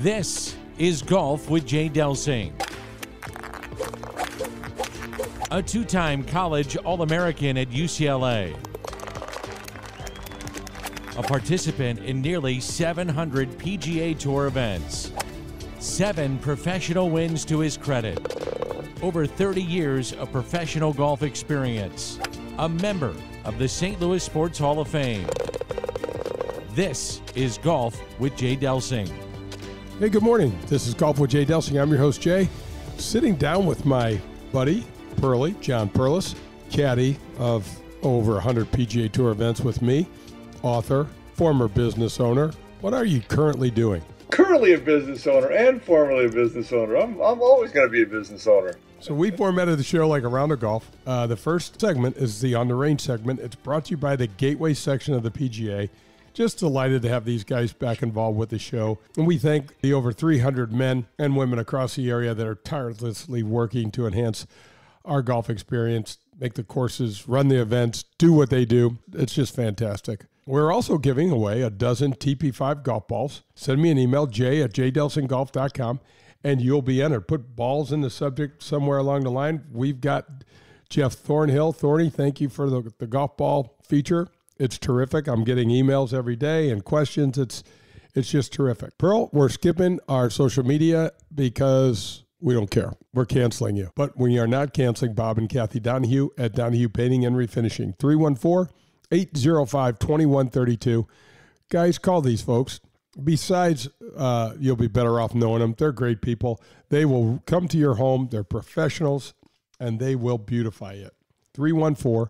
This is Golf with Jay Delsing. A two time college All American at UCLA. A participant in nearly 700 PGA Tour events. Seven professional wins to his credit. Over 30 years of professional golf experience. A member of the St. Louis Sports Hall of Fame. This is Golf with Jay Delsing. Hey, good morning. This is Golf with Jay Delsing. I'm your host, Jay. Sitting down with my buddy, Pearly, John Perlis, caddy of over 100 PGA Tour events with me, author, former business owner. What are you currently doing? Currently a business owner and formerly a business owner. I'm, I'm always going to be a business owner. So we formatted the show like a round of golf. Uh, the first segment is the on the range segment. It's brought to you by the Gateway section of the PGA. Just delighted to have these guys back involved with the show. And we thank the over 300 men and women across the area that are tirelessly working to enhance our golf experience, make the courses, run the events, do what they do. It's just fantastic. We're also giving away a dozen TP5 golf balls. Send me an email, jay at jdelsinggolf.com, and you'll be entered. Put balls in the subject somewhere along the line. We've got Jeff Thornhill. Thorny, thank you for the, the golf ball feature. It's terrific. I'm getting emails every day and questions. It's it's just terrific. Pearl, we're skipping our social media because we don't care. We're canceling you. But we are not canceling Bob and Kathy Donahue at Donahue Painting and Refinishing. 314 805 2132. Guys, call these folks. Besides, uh, you'll be better off knowing them. They're great people. They will come to your home. They're professionals and they will beautify it. 314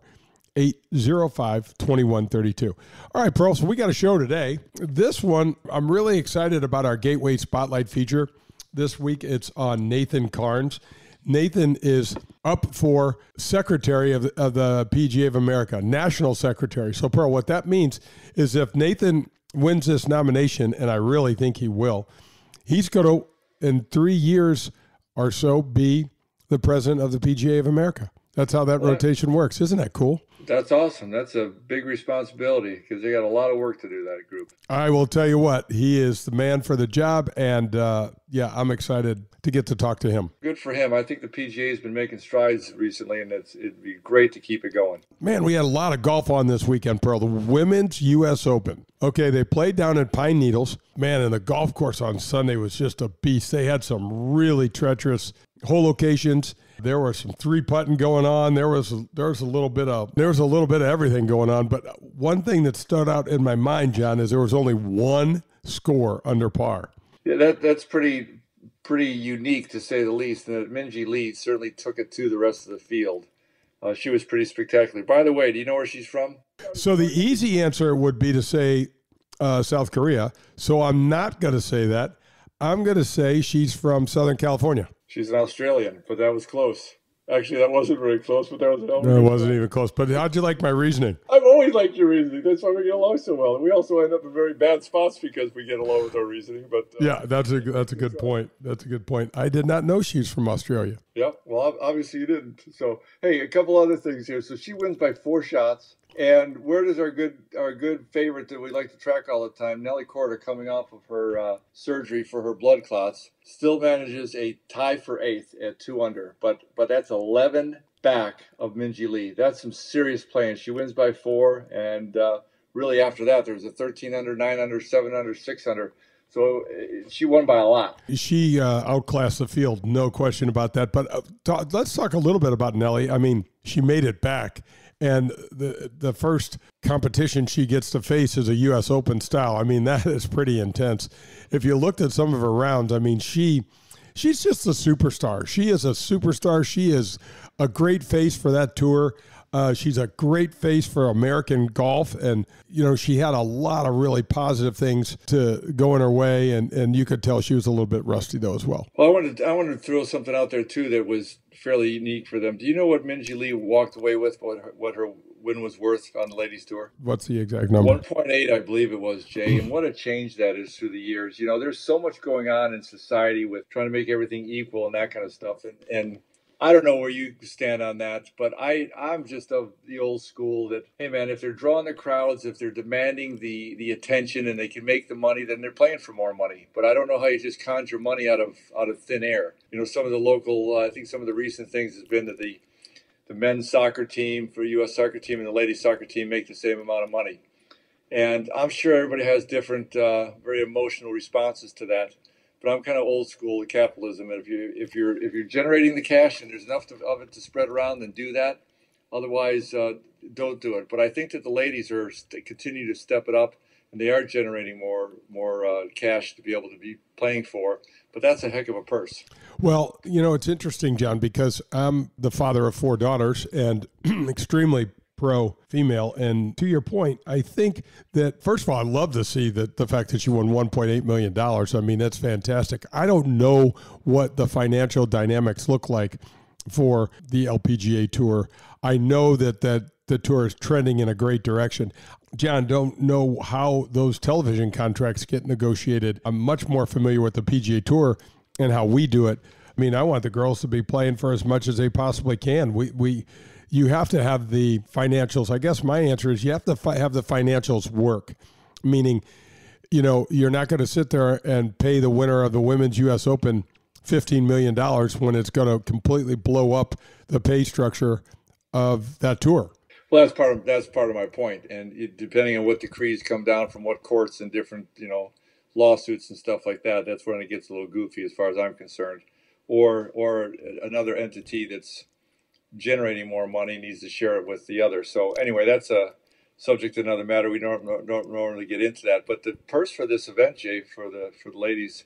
805 2132. All right, Pearl, so we got a show today. This one, I'm really excited about our Gateway Spotlight feature. This week it's on Nathan Charnes. Nathan is up for Secretary of, of the PGA of America, National Secretary. So, Pearl, what that means is if Nathan wins this nomination, and I really think he will, he's going to, in three years or so, be the president of the PGA of America. That's how that rotation works. Isn't that cool? That's awesome. That's a big responsibility because they got a lot of work to do, that group. I will tell you what, he is the man for the job. And uh, yeah, I'm excited to get to talk to him. Good for him. I think the PGA has been making strides recently, and it's, it'd be great to keep it going. Man, we had a lot of golf on this weekend, Pearl. The Women's U.S. Open. Okay, they played down at Pine Needles. Man, and the golf course on Sunday was just a beast. They had some really treacherous hole locations. There was some three putting going on. There was a, there was a little bit of there was a little bit of everything going on. But one thing that stood out in my mind, John, is there was only one score under par. Yeah, that that's pretty pretty unique to say the least. And Minjee Lee certainly took it to the rest of the field. Uh, she was pretty spectacular. By the way, do you know where she's from? So the easy answer would be to say uh, South Korea. So I'm not going to say that. I'm going to say she's from Southern California. She's an Australian, but that was close. Actually, that wasn't very close, but that was an No, it wasn't even close. But how'd you like my reasoning? I've always liked your reasoning. That's why we get along so well. And we also end up in very bad spots because we get along with our reasoning. But uh, yeah, that's a that's a good point. That's a good point. I did not know she's from Australia. Yeah, well, obviously you didn't. So hey, a couple other things here. So she wins by four shots. And where does our good our good favorite that we like to track all the time, Nelly Korda, coming off of her uh, surgery for her blood clots, still manages a tie for eighth at two under, but but that's eleven back of Minjee Lee. That's some serious playing. She wins by four, and uh, really after that, there's a thirteen under, nine under, seven under, six under. So uh, she won by a lot. She uh, outclassed the field, no question about that. But uh, let's talk a little bit about Nelly. I mean, she made it back and the the first competition she gets to face is a U.S. Open style. I mean, that is pretty intense. If you looked at some of her rounds, I mean, she she's just a superstar. She is a superstar. She is a great face for that tour. Uh, she's a great face for American golf, and you know she had a lot of really positive things to go in her way, and, and you could tell she was a little bit rusty though as well. Well, I wanted to, I wanted to throw something out there too that was fairly unique for them. Do you know what Minjee Lee walked away with? What her, what her win was worth on the ladies tour? What's the exact number? One point eight, I believe it was, Jay. and what a change that is through the years. You know, there's so much going on in society with trying to make everything equal and that kind of stuff, and and I don't know where you stand on that, but I I'm just of the old school that hey man, if they're drawing the crowds, if they're demanding the the attention and they can make the money, then they're playing for more money. But I don't know how you just conjure money out of out of thin air. You know, some of the local, uh, I think some of the recent things has been that the the men's soccer team for U.S. soccer team and the ladies soccer team make the same amount of money, and I'm sure everybody has different, uh, very emotional responses to that but I'm kind of old school capitalism. And if you if you're if you're generating the cash and there's enough to, of it to spread around, then do that. Otherwise, uh, don't do it. But I think that the ladies are continue to step it up, and they are generating more more uh, cash to be able to be playing for. But that's a heck of a purse. Well, you know, it's interesting, John, because I'm the father of four daughters and extremely pro female. And to your point, I think that first of all, I love to see that the fact that she won 1.8 million dollars. I mean, that's fantastic. I don't know what the financial dynamics look like for the LPGA Tour. I know that that the tour is trending in a great direction. John, don't know how those television contracts get negotiated. I'm much more familiar with the PGA Tour and how we do it. I mean, I want the girls to be playing for as much as they possibly can. We we you have to have the financials. I guess my answer is you have to fi- have the financials work, meaning, you know, you're not going to sit there and pay the winner of the Women's U.S. Open $15 million when it's going to completely blow up the pay structure of that tour. Well, that's part of that's part of my point, and it, depending on what decrees come down from what courts and different you know lawsuits and stuff like that, that's when it gets a little goofy as far as I'm concerned. Or or another entity that's generating more money needs to share it with the other. So anyway, that's a subject to another matter. We don't, don't normally get into that, but the purse for this event, Jay, for the for the ladies,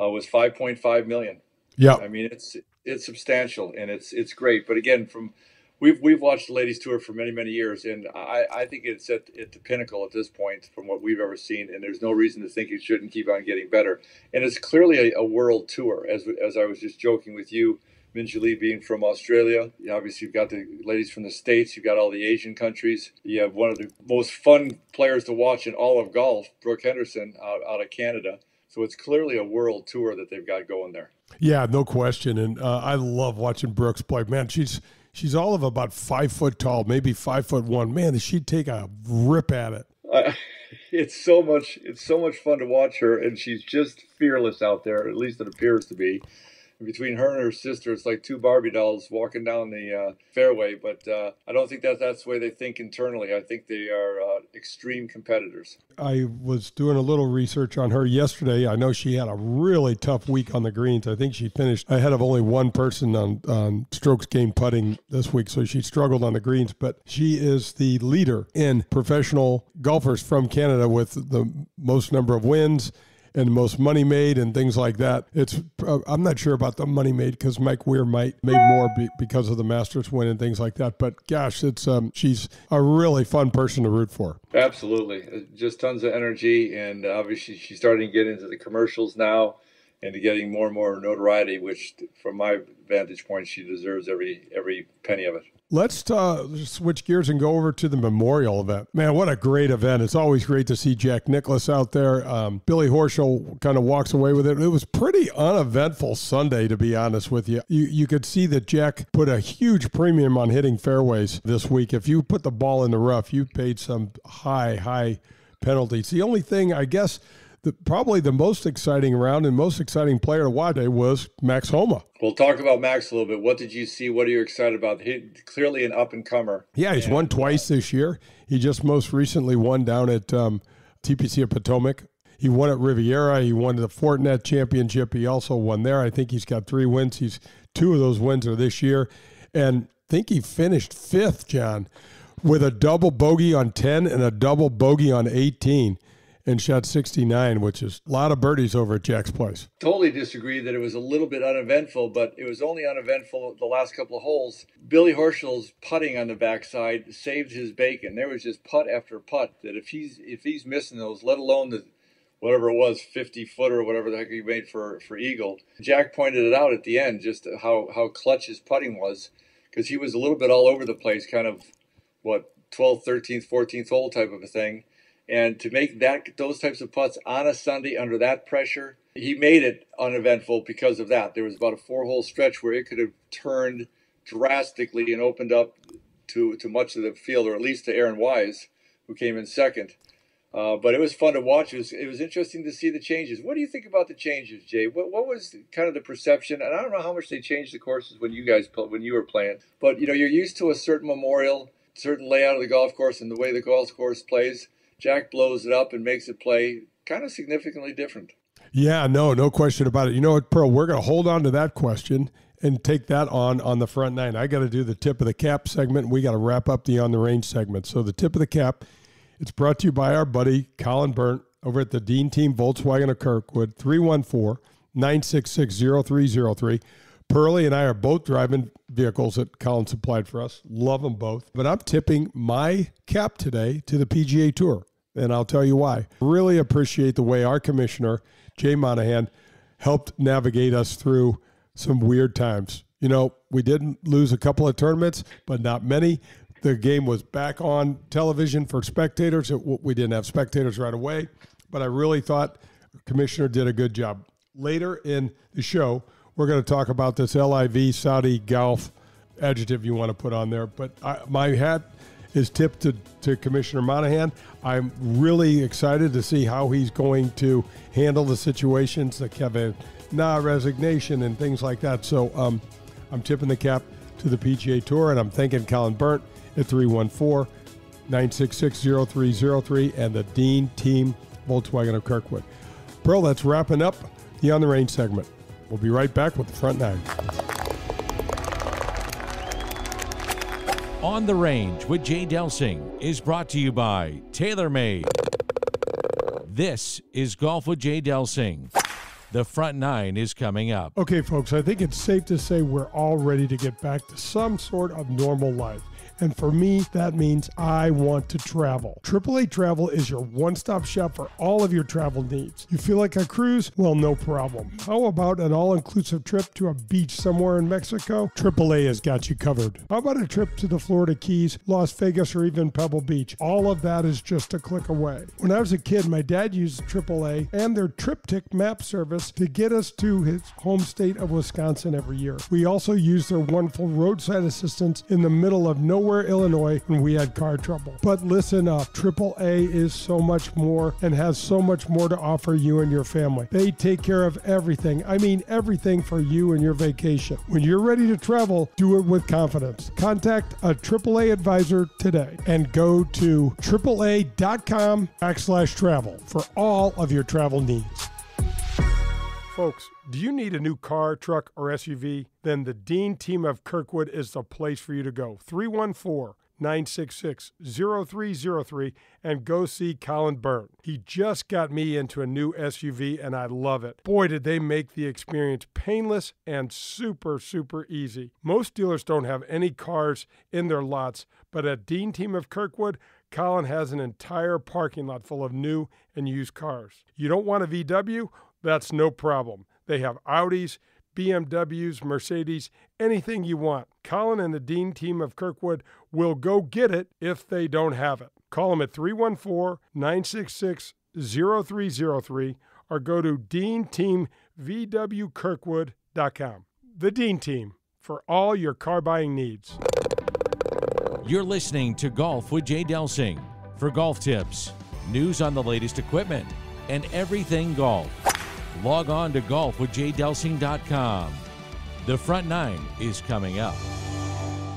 uh, was five point five million. Yeah, I mean it's it's substantial and it's it's great. But again, from we've we've watched the ladies tour for many many years, and I, I think it's at, at the pinnacle at this point from what we've ever seen, and there's no reason to think it shouldn't keep on getting better. And it's clearly a, a world tour, as as I was just joking with you Minjee being from Australia. Obviously, you've got the ladies from the States. You've got all the Asian countries. You have one of the most fun players to watch in all of golf, Brooke Henderson, out, out of Canada. So it's clearly a world tour that they've got going there. Yeah, no question. And uh, I love watching Brooke's play. Man, she's she's all of about five foot tall, maybe five foot one. Man, does she take a rip at it? Uh, it's so much. It's so much fun to watch her, and she's just fearless out there. At least it appears to be between her and her sister, it's like two Barbie dolls walking down the uh, fairway. But uh, I don't think that that's the way they think internally. I think they are uh, extreme competitors. I was doing a little research on her yesterday. I know she had a really tough week on the greens. I think she finished ahead of only one person on, on strokes gained putting this week, so she struggled on the greens. But she is the leader in professional golfers from Canada with the most number of wins and the most money made and things like that. It's uh, I'm not sure about the money made because Mike Weir might made more be, because of the Masters win and things like that. But gosh, it's um, she's a really fun person to root for. Absolutely, uh, just tons of energy, and obviously she's starting to get into the commercials now and getting more and more notoriety, which from my vantage point, she deserves every every penny of it. Let's uh, switch gears and go over to the memorial event. Man, what a great event! It's always great to see Jack Nicklaus out there. Um, Billy Horschel kind of walks away with it. It was pretty uneventful Sunday, to be honest with you. You you could see that Jack put a huge premium on hitting fairways this week. If you put the ball in the rough, you paid some high high penalties. The only thing I guess the, probably the most exciting round and most exciting player to watch was Max Homa. We'll talk about Max a little bit. What did you see? What are you excited about? He, clearly an up and comer. Yeah, he's and, won twice this year. He just most recently won down at um, TPC of Potomac. He won at Riviera. He won the Fortinet Championship. He also won there. I think he's got three wins. He's two of those wins are this year, and I think he finished fifth, John, with a double bogey on ten and a double bogey on eighteen and shot 69, which is a lot of birdies over at Jack's place. Totally disagree that it was a little bit uneventful, but it was only uneventful the last couple of holes. Billy Horschel's putting on the backside saved his bacon. There was just putt after putt that if he's if he's missing those, let alone the whatever it was, 50 footer or whatever the heck he made for for eagle. Jack pointed it out at the end, just how how clutch his putting was, because he was a little bit all over the place, kind of what 12th, 13th, 14th hole type of a thing And to make that those types of putts on a Sunday under that pressure, he made it uneventful because of that. There was about a four hole stretch where it could have turned drastically and opened up to, to much of the field, or at least to Aaron Wise, who came in second. Uh, but it was fun to watch. It was, it was interesting to see the changes. What do you think about the changes, Jay? What, what was kind of the perception? And I don't know how much they changed the courses when you guys when you were playing. But you know, you're used to a certain memorial, certain layout of the golf course, and the way the golf course plays. Jack blows it up and makes it play kind of significantly different. Yeah, no, no question about it. You know what, Pearl? We're going to hold on to that question and take that on on the front nine. I got to do the tip of the cap segment. We got to wrap up the on the range segment. So the tip of the cap it's brought to you by our buddy Colin Byrne over at the Dean Team Volkswagen of Kirkwood, 314 966 0303. Pearlie and I are both driving vehicles that Colin supplied for us. Love them both. But I'm tipping my cap today to the PGA Tour. And I'll tell you why. Really appreciate the way our commissioner, Jay Monahan, helped navigate us through some weird times. You know, we didn't lose a couple of tournaments, but not many. The game was back on television for spectators. we didn't have spectators right away, but I really thought Commissioner did a good job. Later in the show, we're going to talk about this LIV Saudi Golf adjective you want to put on there. But I, my hat is tipped to, to Commissioner Monahan. I'm really excited to see how he's going to handle the situations, the Kevin Na resignation and things like that. So um, I'm tipping the cap to the PGA Tour, and I'm thanking Colin Byrne at 314 966 0303 and the Dean Team Volkswagen of Kirkwood. Pearl, that's wrapping up the On the Range segment. We'll be right back with the front nine. On the Range with Jay Delsing is brought to you by TaylorMade. This is Golf with Jay Delsing. The front nine is coming up. Okay, folks, I think it's safe to say we're all ready to get back to some sort of normal life. And for me, that means I want to travel. AAA Travel is your one stop shop for all of your travel needs. You feel like a cruise? Well, no problem. How about an all inclusive trip to a beach somewhere in Mexico? AAA has got you covered. How about a trip to the Florida Keys, Las Vegas, or even Pebble Beach? All of that is just a click away. When I was a kid, my dad used AAA and their TripTik map service to get us to his home state of Wisconsin every year. We also used their wonderful roadside assistance in the middle of nowhere Illinois, when we had car trouble. But listen up AAA is so much more and has so much more to offer you and your family. They take care of everything. I mean, everything for you and your vacation. When you're ready to travel, do it with confidence. Contact a AAA advisor today and go to AAA.com backslash travel for all of your travel needs. Folks, do you need a new car, truck, or SUV? Then the Dean team of Kirkwood is the place for you to go. 314 966 0303 and go see Colin Byrne. He just got me into a new SUV and I love it. Boy, did they make the experience painless and super, super easy. Most dealers don't have any cars in their lots, but at Dean Team of Kirkwood, Colin has an entire parking lot full of new and used cars. You don't want a VW? That's no problem. They have Audis, BMWs, Mercedes, anything you want. Colin and the Dean team of Kirkwood will go get it if they don't have it. Call them at 314 966 0303 or go to deanteamvwkirkwood.com. The Dean Team for all your car buying needs. You're listening to Golf with Jay Delsing. For golf tips, news on the latest equipment, and everything golf log on to golfwithjdelsing.com. The front nine is coming up.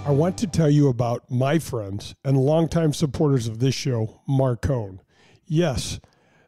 I want to tell you about my friends and longtime supporters of this show, Marcone. Yes,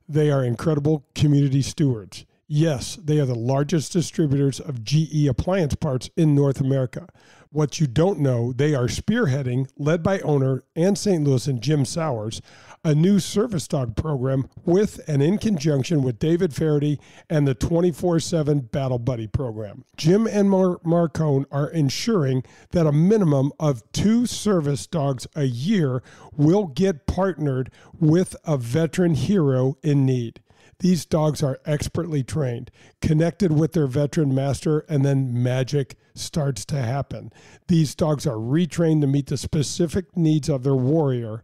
they are incredible community stewards. Yes, they are the largest distributors of GE appliance parts in North America. What you don't know, they are spearheading, led by owner and St. Louis and Jim Sowers, a new service dog program with and in conjunction with David Feherty and the 24 7 Battle Buddy program. Jim and Mar- Marcone are ensuring that a minimum of two service dogs a year will get partnered with a veteran hero in need. These dogs are expertly trained, connected with their veteran master, and then magic starts to happen. These dogs are retrained to meet the specific needs of their warrior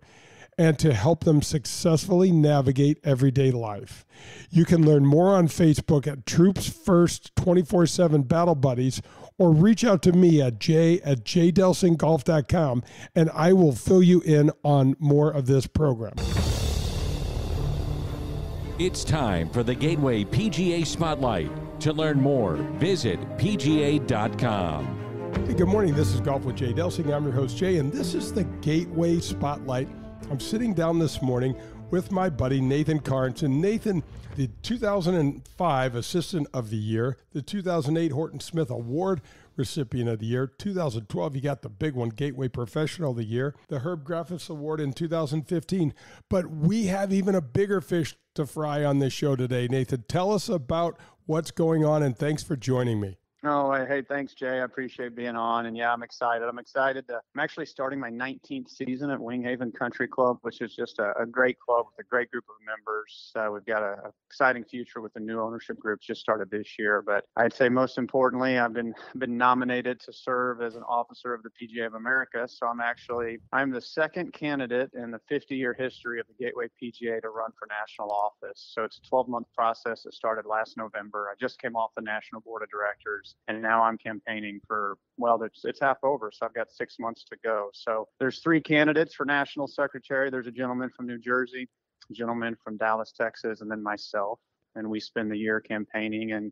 and to help them successfully navigate everyday life. You can learn more on Facebook at Troops First 24 7 Battle Buddies or reach out to me at j at jdelsinggolf.com and I will fill you in on more of this program. It's time for the Gateway PGA Spotlight. To learn more, visit PGA.com. Hey, good morning. This is Golf with Jay Delsing. I'm your host, Jay, and this is the Gateway Spotlight. I'm sitting down this morning with my buddy Nathan Charnes. And Nathan, the 2005 Assistant of the Year, the 2008 Horton Smith Award recipient of the year. 2012, you got the big one, Gateway Professional of the Year, the Herb Graffis Award in 2015. But we have even a bigger fish to fry on this show today. Nathan, tell us about what's going on and thanks for joining me. Oh, hey, thanks, Jay. I appreciate being on. And yeah, I'm excited. I'm excited to, I'm actually starting my 19th season at Winghaven Country Club, which is just a, a great club with a great group of members. Uh, we've got an exciting future with the new ownership group just started this year. But I'd say most importantly, I've been, been nominated to serve as an officer of the PGA of America. So I'm actually, I'm the second candidate in the 50 year history of the Gateway PGA to run for national office. So it's a 12 month process that started last November. I just came off the national board of directors and now I'm campaigning for well, it's it's half over, so I've got six months to go. So there's three candidates for national secretary. There's a gentleman from New Jersey, a gentleman from Dallas, Texas, and then myself. And we spend the year campaigning and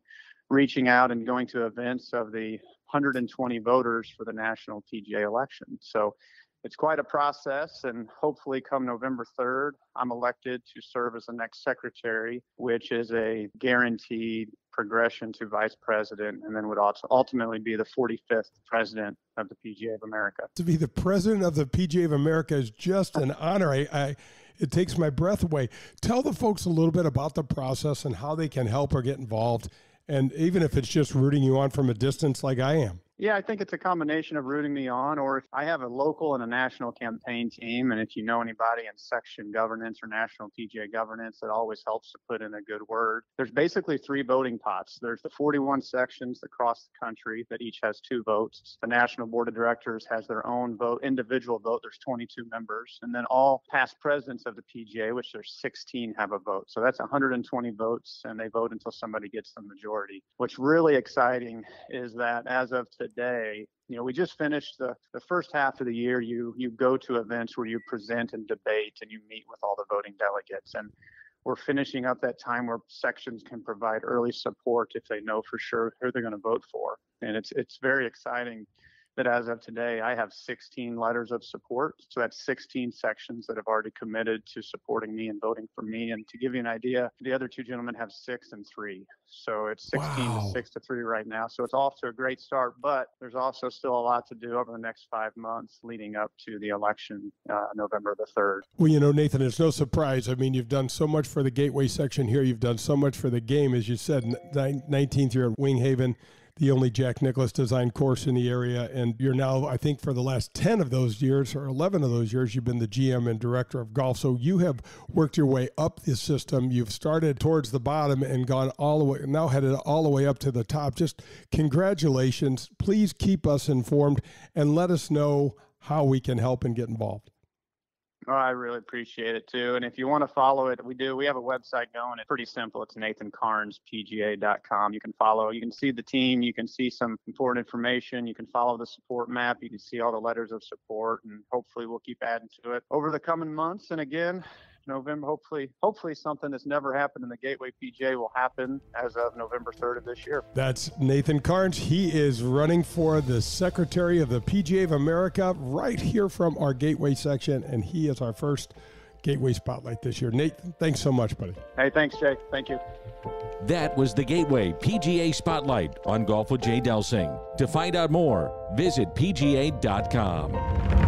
reaching out and going to events of the 120 voters for the national PGA election. So it's quite a process and hopefully come november 3rd i'm elected to serve as the next secretary which is a guaranteed progression to vice president and then would also ultimately be the 45th president of the pga of america. To be the president of the pga of america is just an honor. I, I it takes my breath away. Tell the folks a little bit about the process and how they can help or get involved and even if it's just rooting you on from a distance like i am yeah, I think it's a combination of rooting me on, or if I have a local and a national campaign team, and if you know anybody in section governance or national PGA governance, it always helps to put in a good word. There's basically three voting pots. There's the 41 sections across the country that each has two votes. The national board of directors has their own vote, individual vote. There's 22 members, and then all past presidents of the PGA, which there's 16, have a vote. So that's 120 votes, and they vote until somebody gets the majority. What's really exciting is that as of today today you know we just finished the, the first half of the year. You you go to events where you present and debate and you meet with all the voting delegates. And we're finishing up that time where sections can provide early support if they know for sure who they're going to vote for. And it's it's very exciting that as of today, I have 16 letters of support. So that's 16 sections that have already committed to supporting me and voting for me. And to give you an idea, the other two gentlemen have six and three. So it's 16 wow. to six to three right now. So it's off to a great start, but there's also still a lot to do over the next five months leading up to the election, uh, November the 3rd. Well, you know, Nathan, it's no surprise. I mean, you've done so much for the Gateway section here. You've done so much for the game, as you said, 19th year at Winghaven the only Jack Nicklaus designed course in the area. And you're now, I think, for the last 10 of those years or 11 of those years, you've been the GM and director of golf. So you have worked your way up the system. You've started towards the bottom and gone all the way, now headed all the way up to the top. Just congratulations. Please keep us informed and let us know how we can help and get involved. Oh, I really appreciate it too. And if you want to follow it, we do. We have a website going. It's pretty simple. It's nathancharnespga.com. You can follow. You can see the team. You can see some important information. You can follow the support map. You can see all the letters of support, and hopefully we'll keep adding to it over the coming months. And again, November. Hopefully, hopefully something that's never happened in the Gateway PGA will happen as of November 3rd of this year. That's Nathan Charnes. He is running for the Secretary of the PGA of America right here from our Gateway section, and he is our first Gateway Spotlight this year. Nathan, thanks so much, buddy. Hey, thanks, Jay. Thank you. That was the Gateway PGA Spotlight on Golf with Jay Delsing. To find out more, visit PGA.com.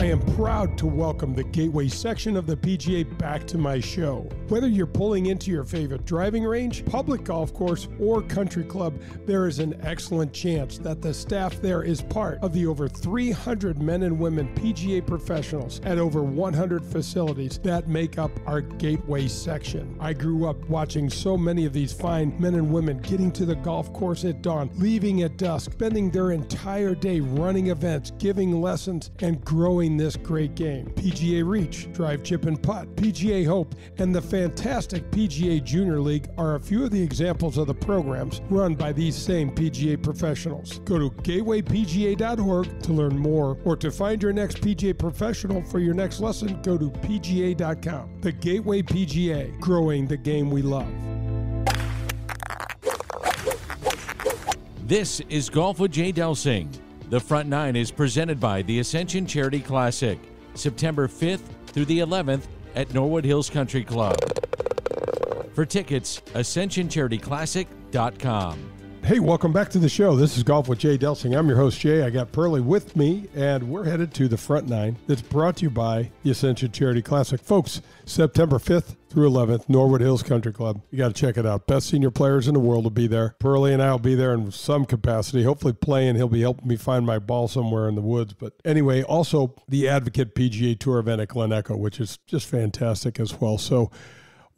I am proud to welcome the Gateway section of the PGA back to my show. Whether you're pulling into your favorite driving range, public golf course, or country club, there is an excellent chance that the staff there is part of the over 300 men and women PGA professionals at over 100 facilities that make up our Gateway section. I grew up watching so many of these fine men and women getting to the golf course at dawn, leaving at dusk, spending their entire day running events, giving lessons, and growing this great game. PGA Reach, Drive Chip and Putt, PGA Hope, and the fantastic PGA Junior League are a few of the examples of the programs run by these same PGA professionals. Go to gatewaypga.org to learn more or to find your next PGA professional for your next lesson, go to pga.com. The Gateway PGA, growing the game we love. This is Golf with Jay Delsing. The Front Nine is presented by the Ascension Charity Classic, September 5th through the 11th at Norwood Hills Country Club. For tickets, ascensioncharityclassic.com. Hey, welcome back to the show. This is Golf with Jay Delsing. I'm your host, Jay. I got Pearlie with me, and we're headed to the front nine that's brought to you by the Ascension Charity Classic. Folks, September 5th through 11th, Norwood Hills Country Club. You got to check it out. Best senior players in the world will be there. Pearlie and I will be there in some capacity, hopefully playing. He'll be helping me find my ball somewhere in the woods. But anyway, also the Advocate PGA Tour event at Glen Echo, which is just fantastic as well. So,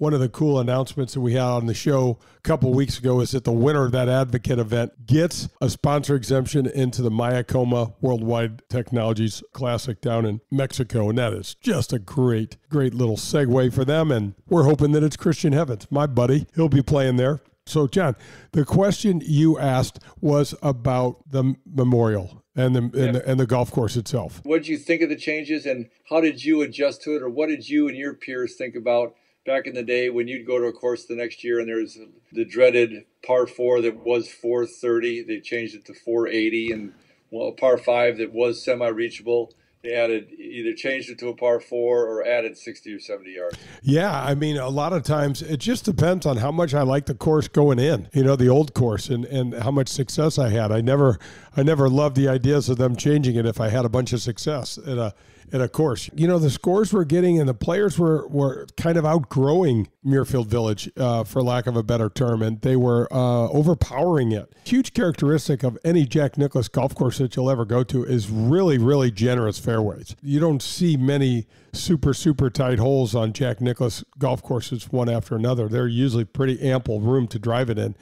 one of the cool announcements that we had on the show a couple weeks ago is that the winner of that advocate event gets a sponsor exemption into the Mayakoba Worldwide Technologies Classic down in Mexico. And that is just a great, great little segue for them. And we're hoping that it's Christian Heavens, my buddy. He'll be playing there. So, John, the question you asked was about the memorial and the, yeah. and the, and the golf course itself. What did you think of the changes, and how did you adjust to it, or what did you and your peers think about back in the day when you'd go to a course the next year and there's the dreaded par four that was 430 they changed it to 480 and well a par five that was semi-reachable they added either changed it to a par four or added 60 or 70 yards. Yeah i mean a lot of times it just depends on how much i like the course going in you know the old course and, and how much success i had. I never i never loved the ideas of them changing it if i had a bunch of success. At a uh, and of course, you know, the scores we're getting and the players were, were kind of outgrowing Muirfield Village, uh, for lack of a better term, and they were uh, overpowering it. Huge characteristic of any Jack Nicklaus golf course that you'll ever go to is really, really generous fairways. You don't see many super, super tight holes on Jack Nicklaus golf courses one after another. They're usually pretty ample room to drive it in.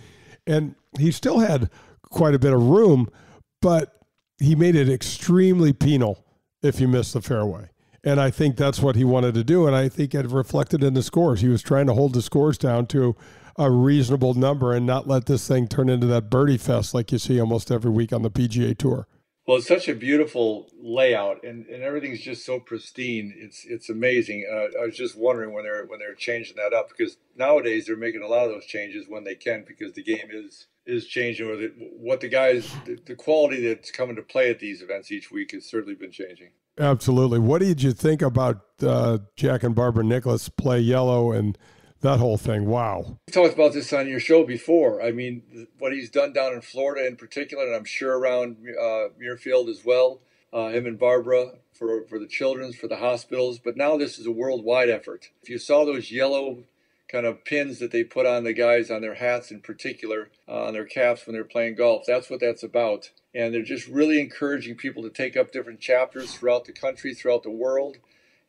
And he still had quite a bit of room, but he made it extremely penal if you miss the fairway. And I think that's what he wanted to do. And I think it reflected in the scores. He was trying to hold the scores down to a reasonable number and not let this thing turn into that birdie fest like you see almost every week on the PGA Tour. Well, it's such a beautiful layout, and, and everything's just so pristine. It's it's amazing. Uh, I was just wondering when they're when they're changing that up because nowadays they're making a lot of those changes when they can because the game is is changing, or the, what the guys, the, the quality that's coming to play at these events each week has certainly been changing. Absolutely. What did you think about uh, Jack and Barbara Nicklaus play yellow and that whole thing? Wow. We talked about this on your show before. I mean, what he's done down in Florida in particular, and I'm sure around uh, Muirfield as well, uh, him and Barbara for, for the children's, for the hospitals. But now this is a worldwide effort. If you saw those yellow kind of pins that they put on the guys on their hats in particular, uh, on their caps when they're playing golf. That's what that's about. And they're just really encouraging people to take up different chapters throughout the country, throughout the world,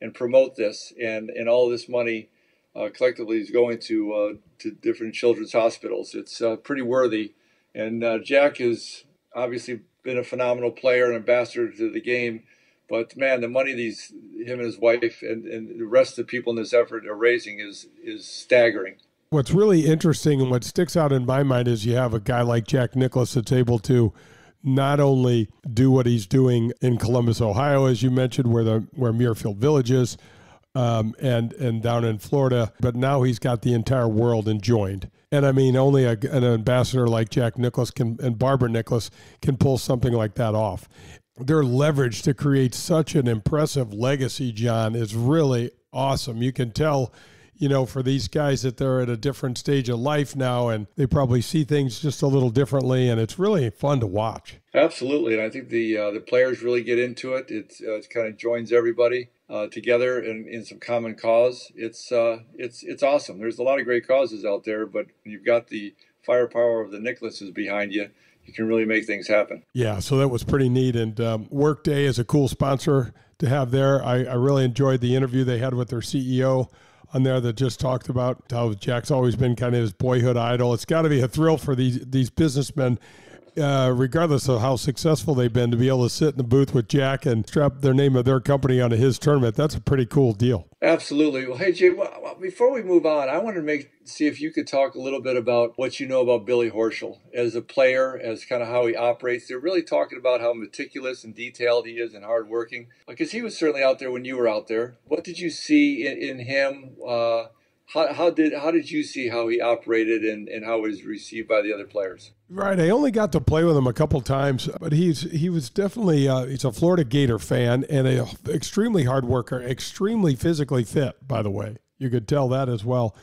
and promote this. And, and all this money uh, collectively is going to, uh, to different children's hospitals. It's uh, pretty worthy. And uh, Jack has obviously been a phenomenal player and ambassador to the game but man, the money these him and his wife and, and the rest of the people in this effort are raising is is staggering. What's really interesting and what sticks out in my mind is you have a guy like Jack Nicklaus that's able to not only do what he's doing in Columbus, Ohio, as you mentioned, where the where Muirfield Village is, um, and and down in Florida, but now he's got the entire world enjoined. And I mean, only a, an ambassador like Jack Nicklaus can and Barbara Nicklaus can pull something like that off their leverage to create such an impressive legacy, John, is really awesome. You can tell, you know, for these guys that they're at a different stage of life now and they probably see things just a little differently, and it's really fun to watch. Absolutely, and I think the uh, the players really get into it. It's uh, it kind of joins everybody uh, together in, in some common cause. It's uh, it's it's awesome. There's a lot of great causes out there, but you've got the firepower of the Nicklauses behind you you can really make things happen. Yeah, so that was pretty neat. And um, Workday is a cool sponsor to have there. I, I really enjoyed the interview they had with their CEO on there that just talked about how Jack's always been kind of his boyhood idol. It's got to be a thrill for these these businessmen uh, regardless of how successful they've been, to be able to sit in the booth with Jack and strap their name of their company onto his tournament, that's a pretty cool deal. Absolutely. Well, hey Jay, well, before we move on, I wanted to make see if you could talk a little bit about what you know about Billy Horschel as a player, as kind of how he operates. They're really talking about how meticulous and detailed he is and hardworking, because he was certainly out there when you were out there. What did you see in, in him? Uh, how, how did how did you see how he operated and, and how he was received by the other players? Right, I only got to play with him a couple times, but he's he was definitely uh, he's a Florida Gator fan and a extremely hard worker, extremely physically fit. By the way, you could tell that as well.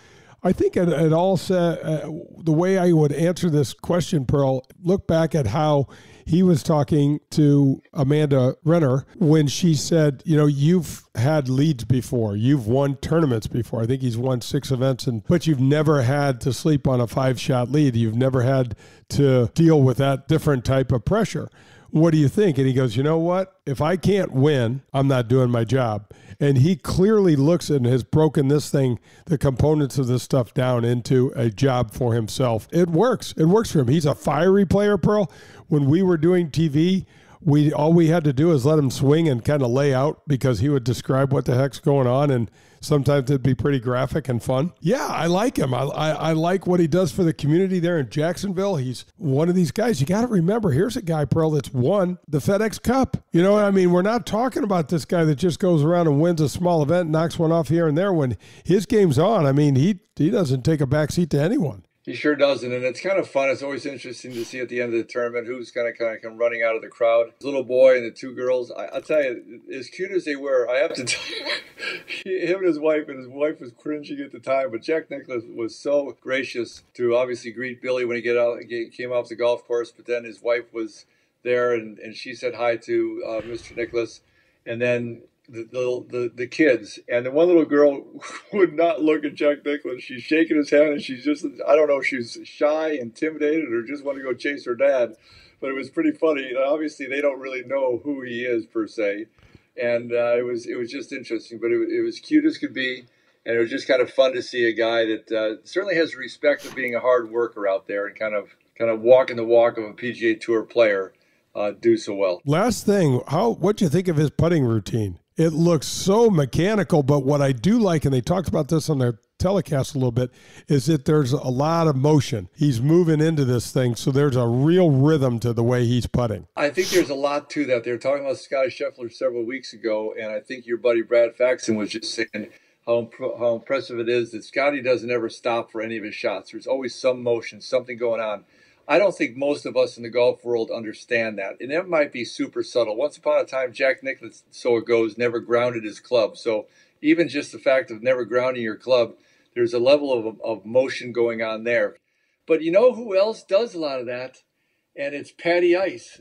I think it, it all said uh, the way I would answer this question, Pearl. Look back at how he was talking to Amanda Renner when she said, you know, you've had leads before, you've won tournaments before. I think he's won six events, and but you've never had to sleep on a five shot lead. You've never had to deal with that different type of pressure. What do you think? And he goes, you know what? If I can't win, I'm not doing my job. And he clearly looks and has broken this thing, the components of this stuff down into a job for himself. It works. It works for him. He's a fiery player, Pearl when we were doing TV, we all we had to do is let him swing and kind of lay out because he would describe what the heck's going on and sometimes it'd be pretty graphic and fun. Yeah, I like him. I, I, I like what he does for the community there in Jacksonville. He's one of these guys. You got to remember, here's a guy, Pearl, that's won the FedEx Cup. You know what I mean? We're not talking about this guy that just goes around and wins a small event, knocks one off here and there. When his game's on, I mean, he he doesn't take a backseat to anyone. He sure doesn't, and it's kind of fun. It's always interesting to see at the end of the tournament who's kind of kind of come running out of the crowd. His little boy and the two girls. I, will tell you, as cute as they were, I have to tell you, him and his wife, and his wife was cringing at the time, but Jack Nicklaus was so gracious to obviously greet Billy when he get out, came off the golf course. But then his wife was there, and, and she said hi to uh, Mr. Nicklaus, and then the, the, the kids, and the one little girl would not look at Jack Nicklaus. She's shaking his hand, and she's just I don't know, she's shy, intimidated, or just want to go chase her dad. But it was pretty funny. Obviously, they don't really know who he is per se, and uh, it was it was just interesting. But it, it was cute as could be, and it was just kind of fun to see a guy that uh, certainly has respect of being a hard worker out there and kind of kind of walking the walk of a PGA Tour player. Uh, do so well. Last thing, how what do you think of his putting routine? It looks so mechanical. But what I do like, and they talked about this on their telecast a little bit, is that there's a lot of motion. He's moving into this thing, so there's a real rhythm to the way he's putting. I think there's a lot to that. They were talking about Scotty Scheffler several weeks ago, and I think your buddy Brad Faxon was just saying how, imp- how impressive it is that Scotty doesn't ever stop for any of his shots. There's always some motion, something going on. I don't think most of us in the golf world understand that. And that might be super subtle. Once upon a time, Jack Nicklaus, so it goes, never grounded his club. So even just the fact of never grounding your club, there's a level of, of motion going on there. But you know who else does a lot of that? And it's Patty Ice.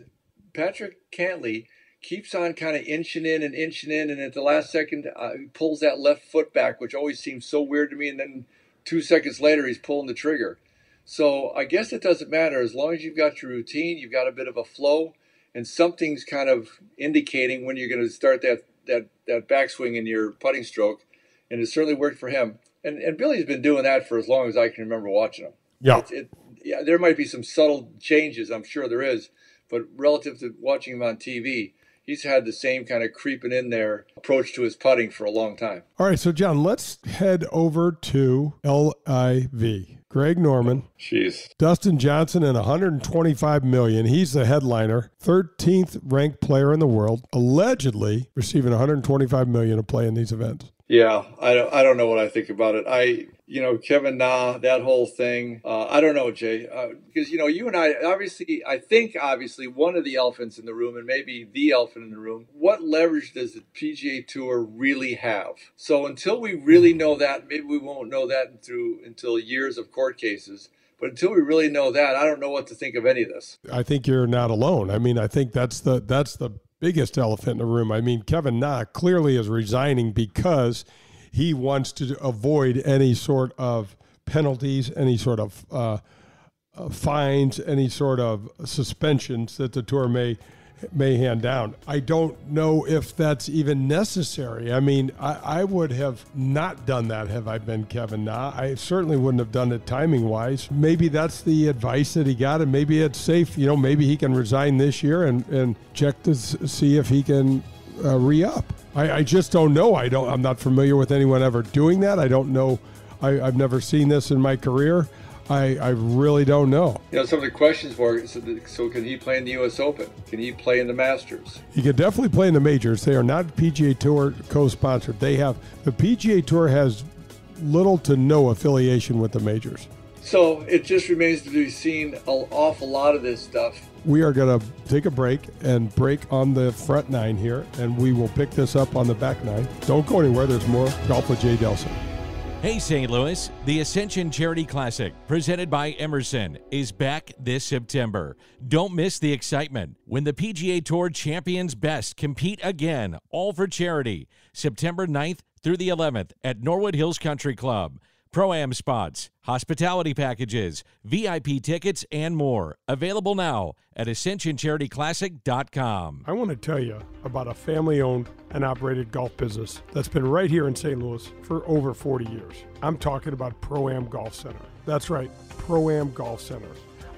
Patrick Cantlay keeps on kind of inching in and inching in, and at the last second, uh, pulls that left foot back, which always seems so weird to me. And then two seconds later, he's pulling the trigger. So I guess it doesn't matter as long as you've got your routine, you've got a bit of a flow, and something's kind of indicating when you're going to start that that that backswing in your putting stroke, and it certainly worked for him. And and Billy's been doing that for as long as I can remember watching him. Yeah, it, yeah. There might be some subtle changes, I'm sure there is, but relative to watching him on TV, he's had the same kind of creeping in there approach to his putting for a long time. All right, so John, let's head over to LIV. Greg Norman, Jeez. Dustin Johnson, and 125 million. He's the headliner, 13th ranked player in the world, allegedly receiving 125 million to play in these events. Yeah, I don't, I don't know what I think about it. I, you know, Kevin Na, that whole thing. Uh, I don't know, Jay, uh, because you know, you and I, obviously, I think obviously one of the elephants in the room, and maybe the elephant in the room. What leverage does the PGA Tour really have? So until we really know that, maybe we won't know that through until years of court cases. But until we really know that, I don't know what to think of any of this. I think you're not alone. I mean, I think that's the that's the biggest elephant in the room. I mean, Kevin Na clearly is resigning because he wants to avoid any sort of penalties, any sort of uh, uh, fines, any sort of suspensions that the tour may may hand down. I don't know if that's even necessary. I mean, I, I would have not done that had I been Kevin Na. I certainly wouldn't have done it timing wise. Maybe that's the advice that he got, and maybe it's safe. You know, maybe he can resign this year and, and check to see if he can uh, re up. I, I just don't know. I don't. I'm not familiar with anyone ever doing that. I don't know. I, I've never seen this in my career. I, I really don't know. You know, some of the questions were so, so can he play in the U.S. Open? Can he play in the Masters? He could definitely play in the majors. They are not PGA Tour co-sponsored. They have the PGA Tour has little to no affiliation with the majors. So it just remains to be seen an awful lot of this stuff. We are going to take a break and break on the front nine here, and we will pick this up on the back nine. Don't go anywhere. There's more golf with Jay Delsing. Hey, St. Louis, the Ascension Charity Classic, presented by Emerson, is back this September. Don't miss the excitement when the PGA Tour champions best compete again, all for charity, September 9th through the 11th at Norwood Hills Country Club. Pro Am spots, hospitality packages, VIP tickets, and more. Available now at AscensionCharityClassic.com. I want to tell you about a family owned and operated golf business that's been right here in St. Louis for over 40 years. I'm talking about Pro Am Golf Center. That's right, Pro Am Golf Center.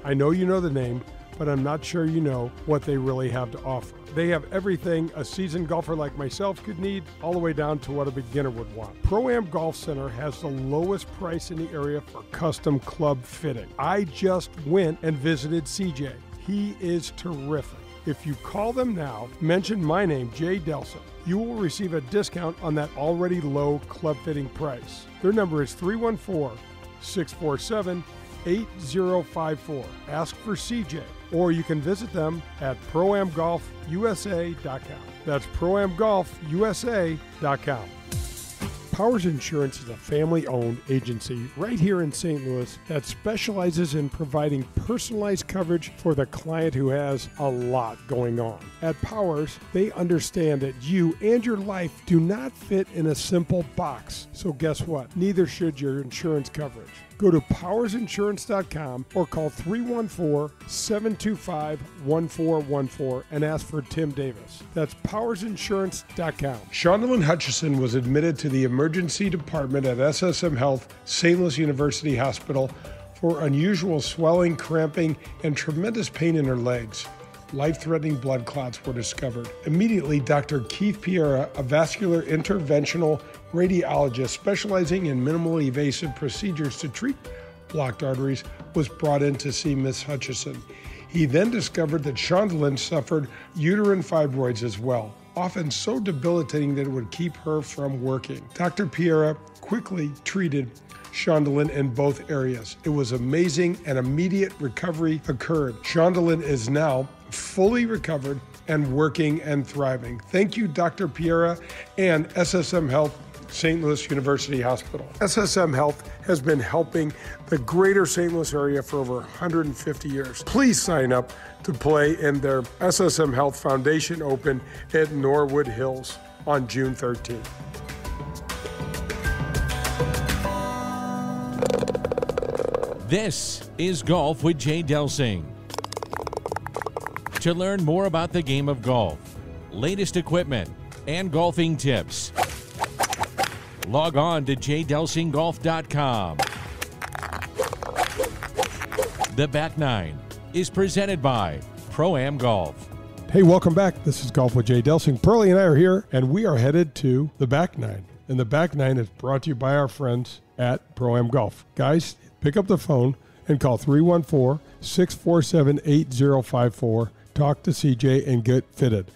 I know you know the name, but I'm not sure you know what they really have to offer. They have everything a seasoned golfer like myself could need, all the way down to what a beginner would want. Pro Am Golf Center has the lowest price in the area for custom club fitting. I just went and visited CJ. He is terrific. If you call them now, mention my name, Jay Delsing, you will receive a discount on that already low club fitting price. Their number is 314 647 8054. Ask for CJ, or you can visit them at proamgolfusa.com. That's proamgolfusa.com. Powers Insurance is a family owned agency right here in St. Louis that specializes in providing personalized coverage for the client who has a lot going on. At Powers, they understand that you and your life do not fit in a simple box. So, guess what? Neither should your insurance coverage. Go to powersinsurance.com or call 314 725 1414 and ask for Tim Davis. That's powersinsurance.com. Shondelyn Hutchison was admitted to the emergency department at SSM Health St. Louis University Hospital for unusual swelling, cramping, and tremendous pain in her legs life threatening blood clots were discovered. Immediately, Dr. Keith Piera, a vascular interventional radiologist specializing in minimally invasive procedures to treat blocked arteries, was brought in to see Miss Hutchison. He then discovered that Shondelyn suffered uterine fibroids as well, often so debilitating that it would keep her from working. Dr. Piera quickly treated Shondelyn in both areas. It was amazing and immediate recovery occurred. Shondelyn is now fully recovered and working and thriving. Thank you, Dr. Piera and SSM Health. St. Louis University Hospital. SSM Health has been helping the greater St. Louis area for over 150 years. Please sign up to play in their SSM Health Foundation Open at Norwood Hills on June 13th. This is Golf with Jay Delsing. To learn more about the game of golf, latest equipment, and golfing tips, log on to jdelsinggolf.com. The Back Nine is presented by Pro Am Golf. Hey, welcome back. This is Golf with Jay Delsing. Pearlie and I are here, and we are headed to the Back Nine. And the Back Nine is brought to you by our friends at Pro Am Golf. Guys, pick up the phone and call 314 647 8054. Talk to CJ and get fitted.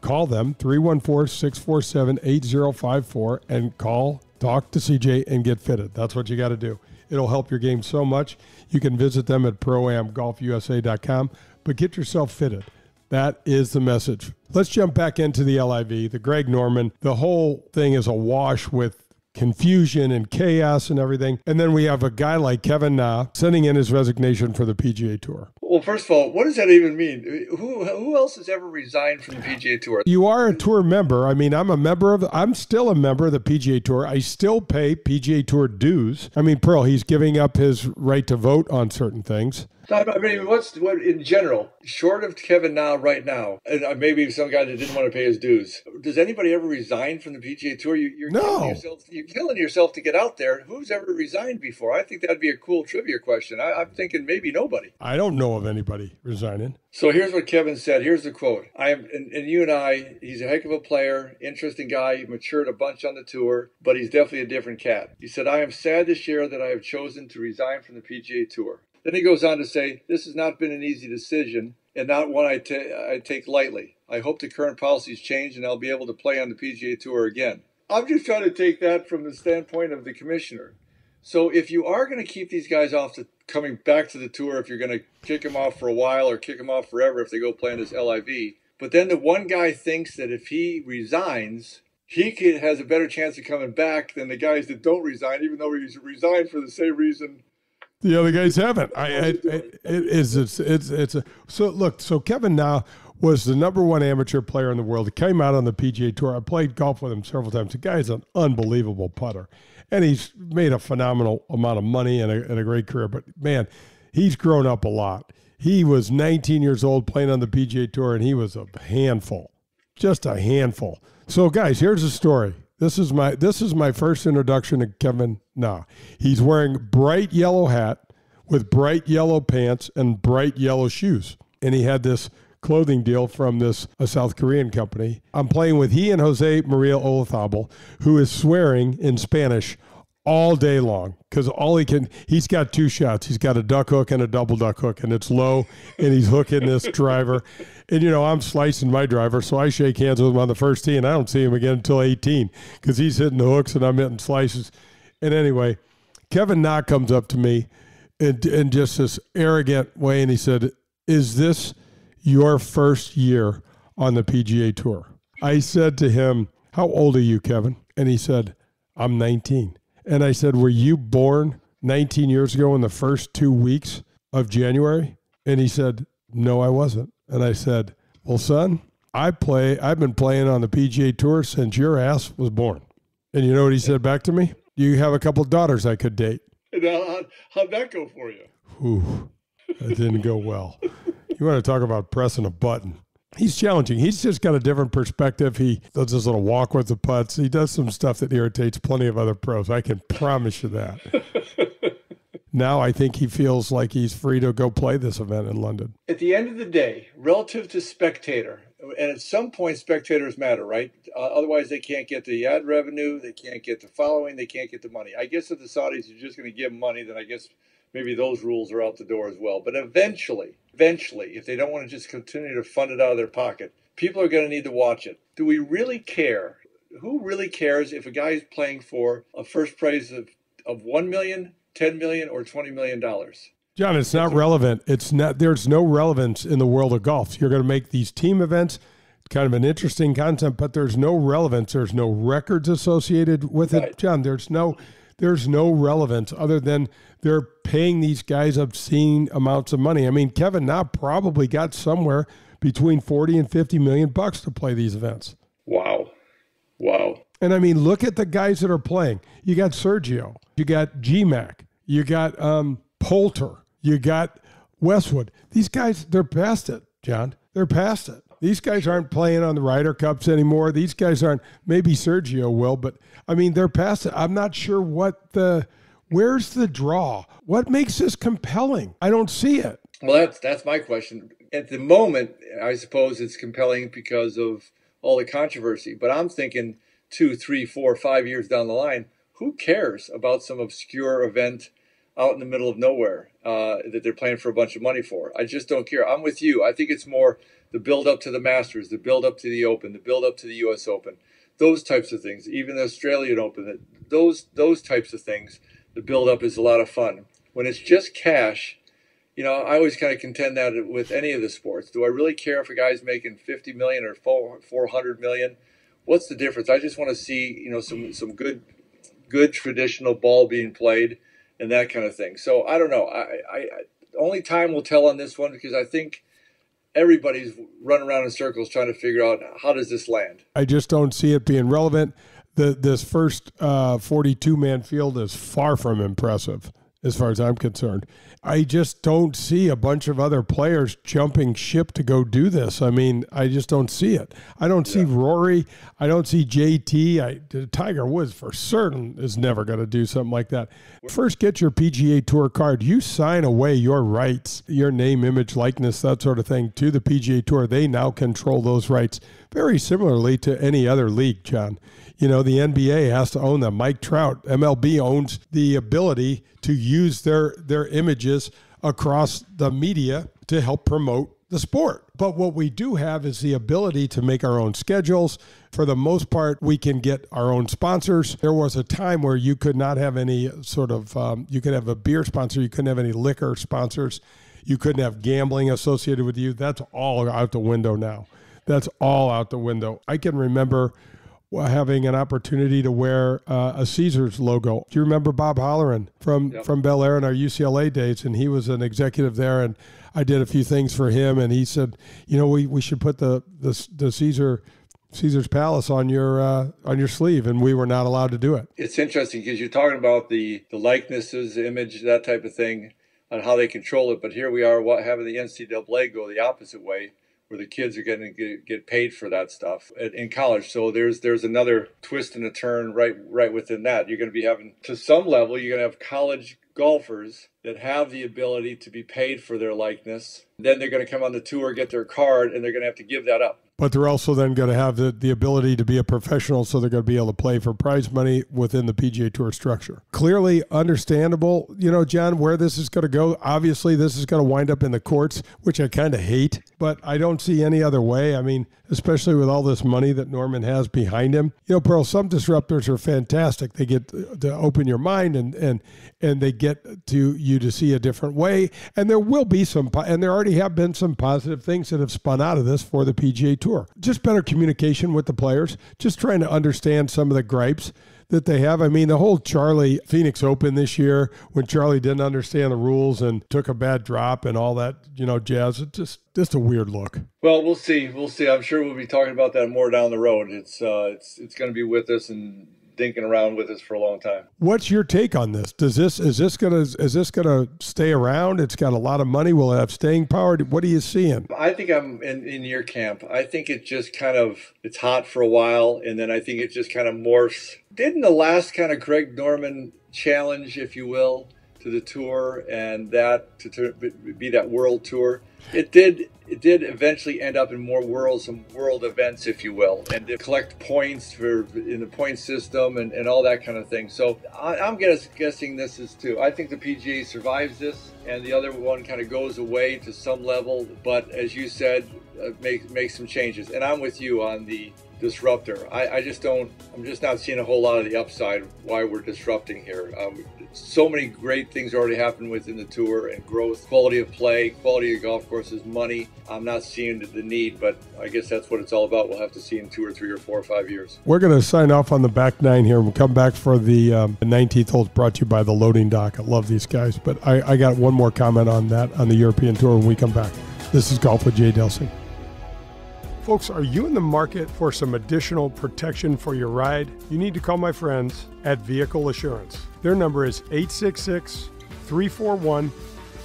Call them 314 647 8054 and call, talk to CJ and get fitted. That's what you got to do. It'll help your game so much. You can visit them at proamgolfusa.com, but get yourself fitted. That is the message. Let's jump back into the LIV, the Greg Norman. The whole thing is awash with confusion and chaos and everything. And then we have a guy like Kevin Na sending in his resignation for the PGA Tour. Well, first of all, what does that even mean? Who who else has ever resigned from the PGA Tour? You are a tour member. I mean, I'm a member of. I'm still a member of the PGA Tour. I still pay PGA Tour dues. I mean, Pearl, he's giving up his right to vote on certain things. I mean, what's what in general, short of Kevin Na, right now, and uh, maybe some guy that didn't want to pay his dues. Does anybody ever resign from the PGA Tour? You, are no. killing yourself. You're killing yourself to get out there. Who's ever resigned before? I think that'd be a cool trivia question. I, I'm thinking maybe nobody. I don't know of anybody resigning. So here's what Kevin said. Here's the quote. I am, and, and, you and I, he's a heck of a player, interesting guy. He matured a bunch on the tour, but he's definitely a different cat. He said, I am sad this year that I have chosen to resign from the PGA Tour. Then he goes on to say, This has not been an easy decision and not one I, ta- I take lightly. I hope the current policies change and I'll be able to play on the PGA Tour again. I'm just trying to take that from the standpoint of the commissioner. So if you are going to keep these guys off the coming back to the tour, if you're going to kick them off for a while or kick them off forever if they go play in this LIV, but then the one guy thinks that if he resigns, he can, has a better chance of coming back than the guys that don't resign, even though he's resigned for the same reason the other guys haven't. I, I it, is it's it's it's a, so look. So Kevin Na was the number one amateur player in the world. He came out on the PGA Tour. I played golf with him several times. The guy's an unbelievable putter, and he's made a phenomenal amount of money and a, and a great career. But man, he's grown up a lot. He was 19 years old playing on the PGA Tour, and he was a handful, just a handful. So, guys, here's the story. This is my this is my first introduction to Kevin Na. He's wearing bright yellow hat with bright yellow pants and bright yellow shoes. And he had this clothing deal from this a South Korean company. I'm playing with he and Jose Maria Olazabal, who is swearing in Spanish all day long because all he can he's got two shots. He's got a duck hook and a double duck hook and it's low and he's hooking this driver. And you know i'm slicing my driver so i shake hands with him on the first tee and i don't see him again until 18 because he's hitting the hooks and i'm hitting slices. And anyway kevin Na comes up to me in, in just this arrogant way and he said is this your first year on the pga tour? I said to him how old are you kevin? And he said i'm 19 and I said, Were you born 19 years ago in the first two weeks of January? And he said, No, I wasn't. And I said, Well, son, I play, I've been playing on the PGA Tour since your ass was born. And you know what he said back to me? You have a couple daughters I could date. Now, how'd that go for you? Ooh, that didn't go well. You want to talk about pressing a button he's challenging. He's just got a different perspective. He does his little walk with the putts. He does some stuff that irritates plenty of other pros. I can promise you that. now I think he feels like he's free to go play this event in London. At the end of the day, relative to spectator, and at some point spectators matter, right? Uh, otherwise, they can't get the ad revenue, they can't get the following, they can't get the money. I guess if the Saudis are just going to give money, then I guess maybe those rules are out the door as well. But eventually, eventually, if they don't want to just continue to fund it out of their pocket, people are going to need to watch it. Do we really care? Who really cares if a guy is playing for a first prize of, of 1 million, 10 million, or 20 million dollars? John, it's not relevant. It's not. There's no relevance in the world of golf. You're going to make these team events kind of an interesting concept, but there's no relevance. There's no records associated with it. John. There's no there's no relevance other than they're paying these guys obscene amounts of money. I mean, Kevin Na probably got somewhere between 40 and 50 million bucks to play these events. Wow. Wow. And I mean, look at the guys that are playing. You got Sergio, you got GMAC, you got um, Poulter, you got Westwood. These guys, they're past it, John. They're past it. These guys aren't playing on the Ryder Cups anymore. These guys aren't. Maybe Sergio will, but I mean, they're past it. I'm not sure what the. Where's the draw? What makes this compelling? I don't see it. Well, that's that's my question. At the moment, I suppose it's compelling because of all the controversy. But I'm thinking two, three, four, five years down the line, who cares about some obscure event out in the middle of nowhere uh, that they're playing for a bunch of money for? I just don't care. I'm with you. I think it's more the build up to the Masters, the build up to the Open, the build up to the U.S. Open, those types of things. Even the Australian Open, those those types of things. The build up is a lot of fun. When it's just cash, you know, I always kind of contend that with any of the sports. Do I really care if a guy's making 50 million or 400 million? What's the difference? I just want to see, you know, some some good good traditional ball being played and that kind of thing. So I don't know. I, I, I only time will tell on this one because I think everybody's running around in circles trying to figure out how does this land. I just don't see it being relevant. The this first uh, 42 man field is far from impressive. As far as I'm concerned. I just don't see a bunch of other players jumping ship to go do this. I mean, I just don't see it. I don't see Rory. I don't see JT. I, Tiger Woods for certain is never going to do something like that. First, get your PGA Tour card. You sign away your rights, your name, image, likeness, that sort of thing to the PGA Tour. They now control those rights very similarly to any other league, John. You know, the NBA has to own them. Mike Trout, MLB owns the ability to use their their images across the media to help promote the sport. But what we do have is the ability to make our own schedules. For the most part, we can get our own sponsors. There was a time where you could not have any sort of, um, you could have a beer sponsor, you couldn't have any liquor sponsors, you couldn't have gambling associated with you. That's all out the window now. That's all out the window. I can remember having an opportunity to wear uh, a Caesars logo. Do you remember Bob Holleran from yep. from Bel Air in our UCLA days? And he was an executive there, and I did a few things for him. And he said, you know, we, we should put the the, the Caesar Caesar's Palace on your uh, on your sleeve, and we were not allowed to do it. It's interesting because you're talking about the the likenesses, image, that type of thing, on how they control it. But here we are, what having the NCAA go the opposite way where the kids are going to get, get paid for that stuff in college. So there's there's another twist and a turn right right within that. You're going to be having to some level you're going to have college golfers that have the ability to be paid for their likeness. Then they're going to come on the tour, get their card, and they're going to have to give that up but they're also then going to have the, the ability to be a professional, so they're going to be able to play for prize money within the PGA Tour structure. Clearly understandable, you know, John, where this is going to go. Obviously, this is going to wind up in the courts, which I kind of hate, but I don't see any other way. I mean, especially with all this money that Norman has behind him. You know, Pearl, some disruptors are fantastic. They get to open your mind and and and they get to you to see a different way. And there will be some, and there already have been some positive things that have spun out of this for the PGA Tour. Just better communication with the players, just trying to understand some of the gripes that they have. I mean, the whole Charlie Phoenix Open this year, when Charlie didn't understand the rules and took a bad drop and all that, you know, jazz. Just just a weird look. Well, we'll see. We'll see. I'm sure we'll be talking about that more down the road. It's uh, it's it's going to be with us and dinking around with us for a long time. What's your take on this? Does this is this gonna is this gonna stay around? It's got a lot of money. Will it have staying power? What are you seeing? I think I'm in, in your camp. I think it just kind of it's hot for a while, and then I think it just kind of morphs. Didn't the last kind of Greg Norman challenge, if you will, to the tour and that to, to be that world tour? It did it did eventually end up in more worlds, and world events, if you will, and to collect points for in the point system and, and all that kind of thing. So I, am guess, guessing this is too. I think the PGA survives this, and the other one kind of goes away to some level. But as you said, uh, make make some changes. And I'm with you on the disruptor. I, I just don't. I'm just not seeing a whole lot of the upside why we're disrupting here. Um, so many great things already happened within the tour and growth, quality of play, quality of golf courses, money. I'm not seeing the need, but I guess that's what it's all about. We'll have to see in two or three or four or five years. We're going to sign off on the back nine here. We'll come back for the, um, 19th hole brought to you by the Loading Dock. I love these guys, but I, I got one more comment on that on the European Tour when we come back. This is Golf with Jay Delsing. Folks, are you in the market for some additional protection for your ride? You need to call my friends at Vehicle Assurance. Their number is 866 341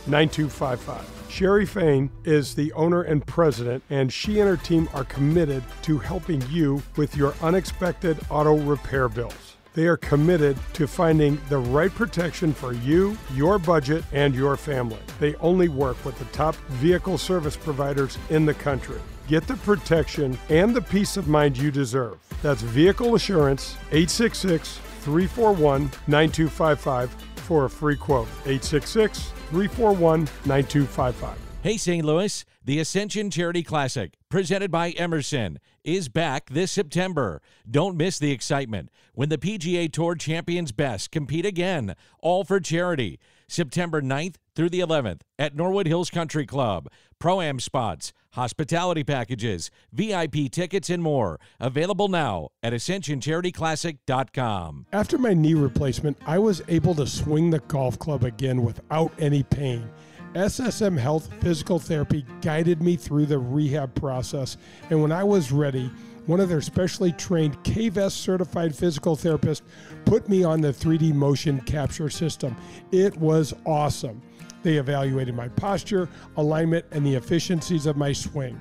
9255. Sherry Fain is the owner and president, and she and her team are committed to helping you with your unexpected auto repair bills. They are committed to finding the right protection for you, your budget, and your family. They only work with the top vehicle service providers in the country. Get the protection and the peace of mind you deserve. That's Vehicle Assurance, 866 341 9255 for a free quote. 866 341 9255. Hey, St. Louis, the Ascension Charity Classic, presented by Emerson, is back this September. Don't miss the excitement when the PGA Tour champions best compete again, all for charity. September 9th through the 11th at Norwood Hills Country Club. Pro Am spots, hospitality packages, VIP tickets, and more. Available now at AscensionCharityClassic.com. After my knee replacement, I was able to swing the golf club again without any pain. SSM Health Physical Therapy guided me through the rehab process, and when I was ready, one of their specially trained KVEST certified physical therapists put me on the 3D motion capture system. It was awesome. They evaluated my posture, alignment, and the efficiencies of my swing.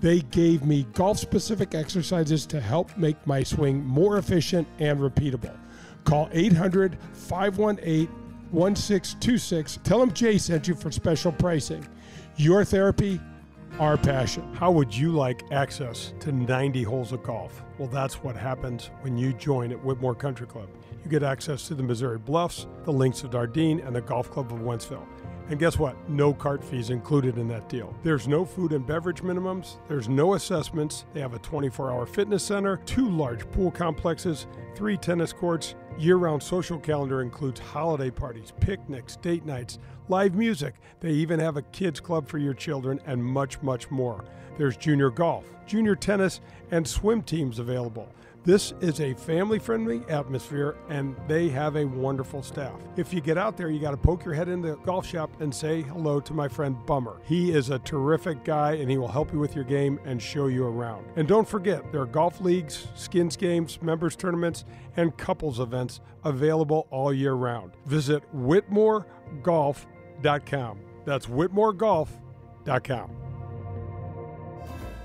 They gave me golf specific exercises to help make my swing more efficient and repeatable. Call 800 518 1626. Tell them Jay sent you for special pricing. Your therapy, our passion. How would you like access to 90 holes of golf? Well, that's what happens when you join at Whitmoor Country Club. You get access to the Missouri Bluffs, the Links of Dardenne, and the Golf Club of Wentzville. And guess what? No cart fees included in that deal. There's no food and beverage minimums, there's no assessments. They have a 24 hour fitness center, two large pool complexes, three tennis courts. Year round social calendar includes holiday parties, picnics, date nights, live music. They even have a kids club for your children and much, much more. There's junior golf, junior tennis, and swim teams available. This is a family friendly atmosphere and they have a wonderful staff. If you get out there, you got to poke your head in the golf shop and say hello to my friend Bummer. He is a terrific guy and he will help you with your game and show you around. And don't forget, there are golf leagues, skins games, members tournaments, and couples events available all year round. Visit WhitmoorGolf.com. That's WhitmoorGolf.com.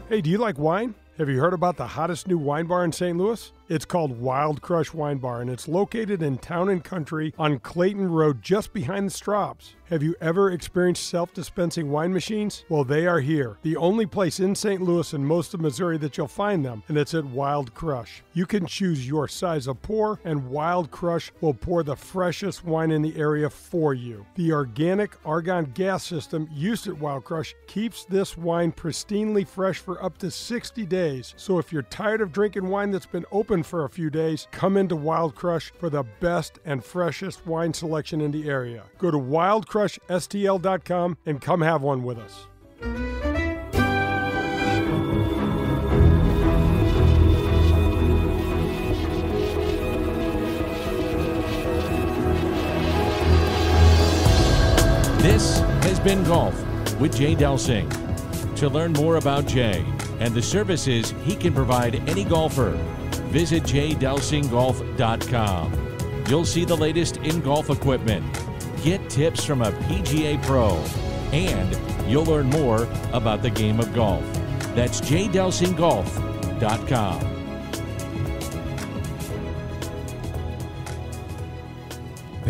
Hey, do you like wine? Have you heard about the hottest new wine bar in St. Louis? It's called Wild Crush Wine Bar, and it's located in Town and Country on Clayton Road, just behind the Straubs. Have you ever experienced self dispensing wine machines? Well, they are here. The only place in St. Louis and most of Missouri that you'll find them, and it's at Wild Crush. You can choose your size of pour, and Wild Crush will pour the freshest wine in the area for you. The organic argon gas system used at Wild Crush keeps this wine pristinely fresh for up to 60 days. So if you're tired of drinking wine that's been open for a few days, come into Wild Crush for the best and freshest wine selection in the area. Go to wildcrushstl.com and come have one with us. This has been Golf with Jay Delsing. To learn more about Jay and the services he can provide any golfer, visit jdelsinggolf.com. You'll see the latest in golf equipment, get tips from a PGA pro, and you'll learn more about the game of golf. That's jdelsinggolf.com.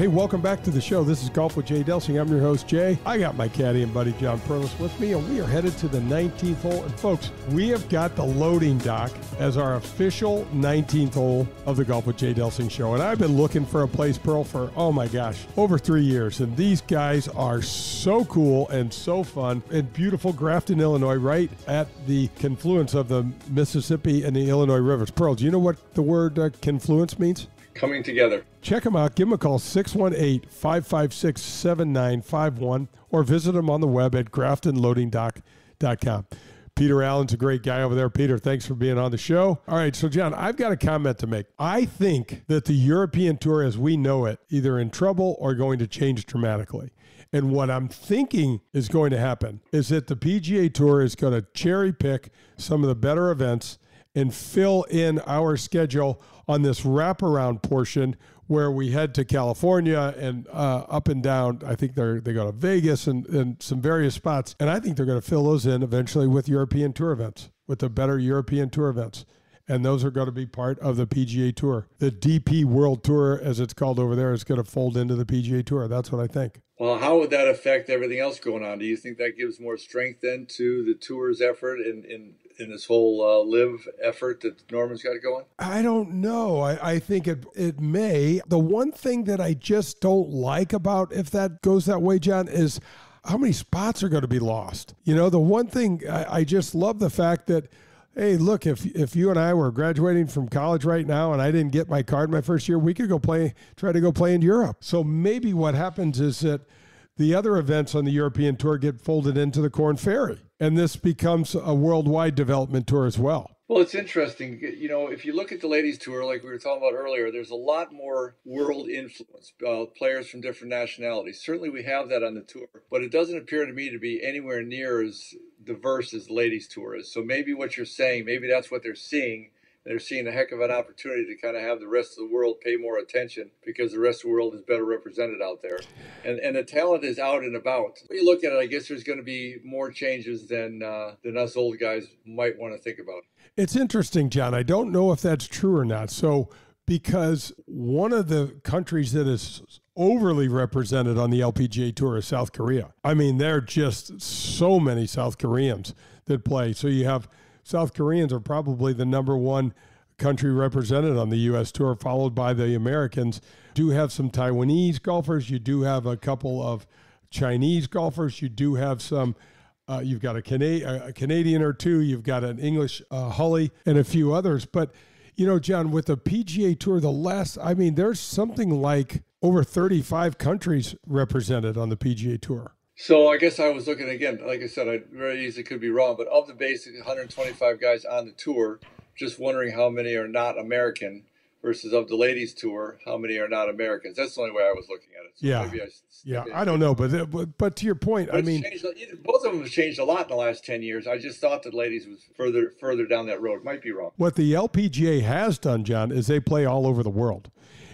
Hey, welcome back to the show. This is Golf with Jay Delsing. I'm your host, Jay. I got my caddy and buddy John Perlis with me, and we are headed to the 19th hole. And folks, we have got the loading dock as our official 19th hole of the Golf with Jay Delsing show. And I've been looking for a place, Pearl, for, oh my gosh, over three years. And these guys are so cool and so fun in beautiful Grafton, Illinois, right at the confluence of the Mississippi and the Illinois rivers. Pearl, do you know what the word uh, confluence means? Coming together. Check them out. Give them a call, 618 556 7951, or visit them on the web at graftonloadingdock.com. Peter Allen's a great guy over there. Peter, thanks for being on the show. All right, so John, I've got a comment to make. I think that the European Tour as we know it, either in trouble or going to change dramatically. And what I'm thinking is going to happen is that the PGA Tour is going to cherry pick some of the better events and fill in our schedule on this wraparound portion where we head to California and uh, up and down. I think they're they go to Vegas and, and some various spots, and I think they're going to fill those in eventually with European Tour events, with the better European Tour events. And those are going to be part of the PGA Tour. The DP World Tour, as it's called over there, is going to fold into the PGA Tour. That's what I think. Well, how would that affect everything else going on? Do you think that gives more strength then to the tour's effort in, in in this whole uh, LIV effort that Norman's got going? I don't know. I, I think it it may. The one thing that I just don't like about if that goes that way, John, is how many spots are going to be lost. You know, the one thing I, I just love the fact that hey, look, if if you and I were graduating from college right now and I didn't get my card my first year, we could go play, try to go play in Europe. So maybe what happens is that the other events on the European tour get folded into the Corn Ferry, and this becomes a worldwide development tour as well. Well, it's interesting. You know, if you look at the ladies' tour, like we were talking about earlier, there's a lot more world influence, uh, players from different nationalities. Certainly, we have that on the tour, but it doesn't appear to me to be anywhere near as diverse as the ladies tour is. So maybe what you're saying, maybe that's what they're seeing. They're seeing a heck of an opportunity to kind of have the rest of the world pay more attention because the rest of the world is better represented out there, and and the talent is out and about. When you look at it, I guess there's going to be more changes than uh, than us old guys might want to think about. It's interesting, John. I don't know if that's true or not. So because one of the countries that is overly represented on the LPGA Tour is South Korea. I mean, there are just so many South Koreans that play. So you have South Koreans are probably the number one country represented on the U.S. Tour, followed by the Americans. Do have some Taiwanese golfers. You do have a couple of Chinese golfers. You do have some. Uh, you've got a, Cana- a, Canadian or two. You've got an English uh, and a few others. But you know, John, with the PGA Tour, the last, I mean, there's something like over 35 countries represented on the PGA Tour. So I guess I was looking again. Like I said, I very easily could be wrong, but of the basic 125 guys on the tour, just wondering how many are not American versus of the ladies tour, how many are not Americans? That's the only way I was looking at it. So yeah, I, yeah, I don't know, but but, but to your point, I mean, changed, both of them have changed a lot in the last ten years. I just thought that ladies was further further down that road. Might be wrong. What the LPGA has done, John, is they play all over the world.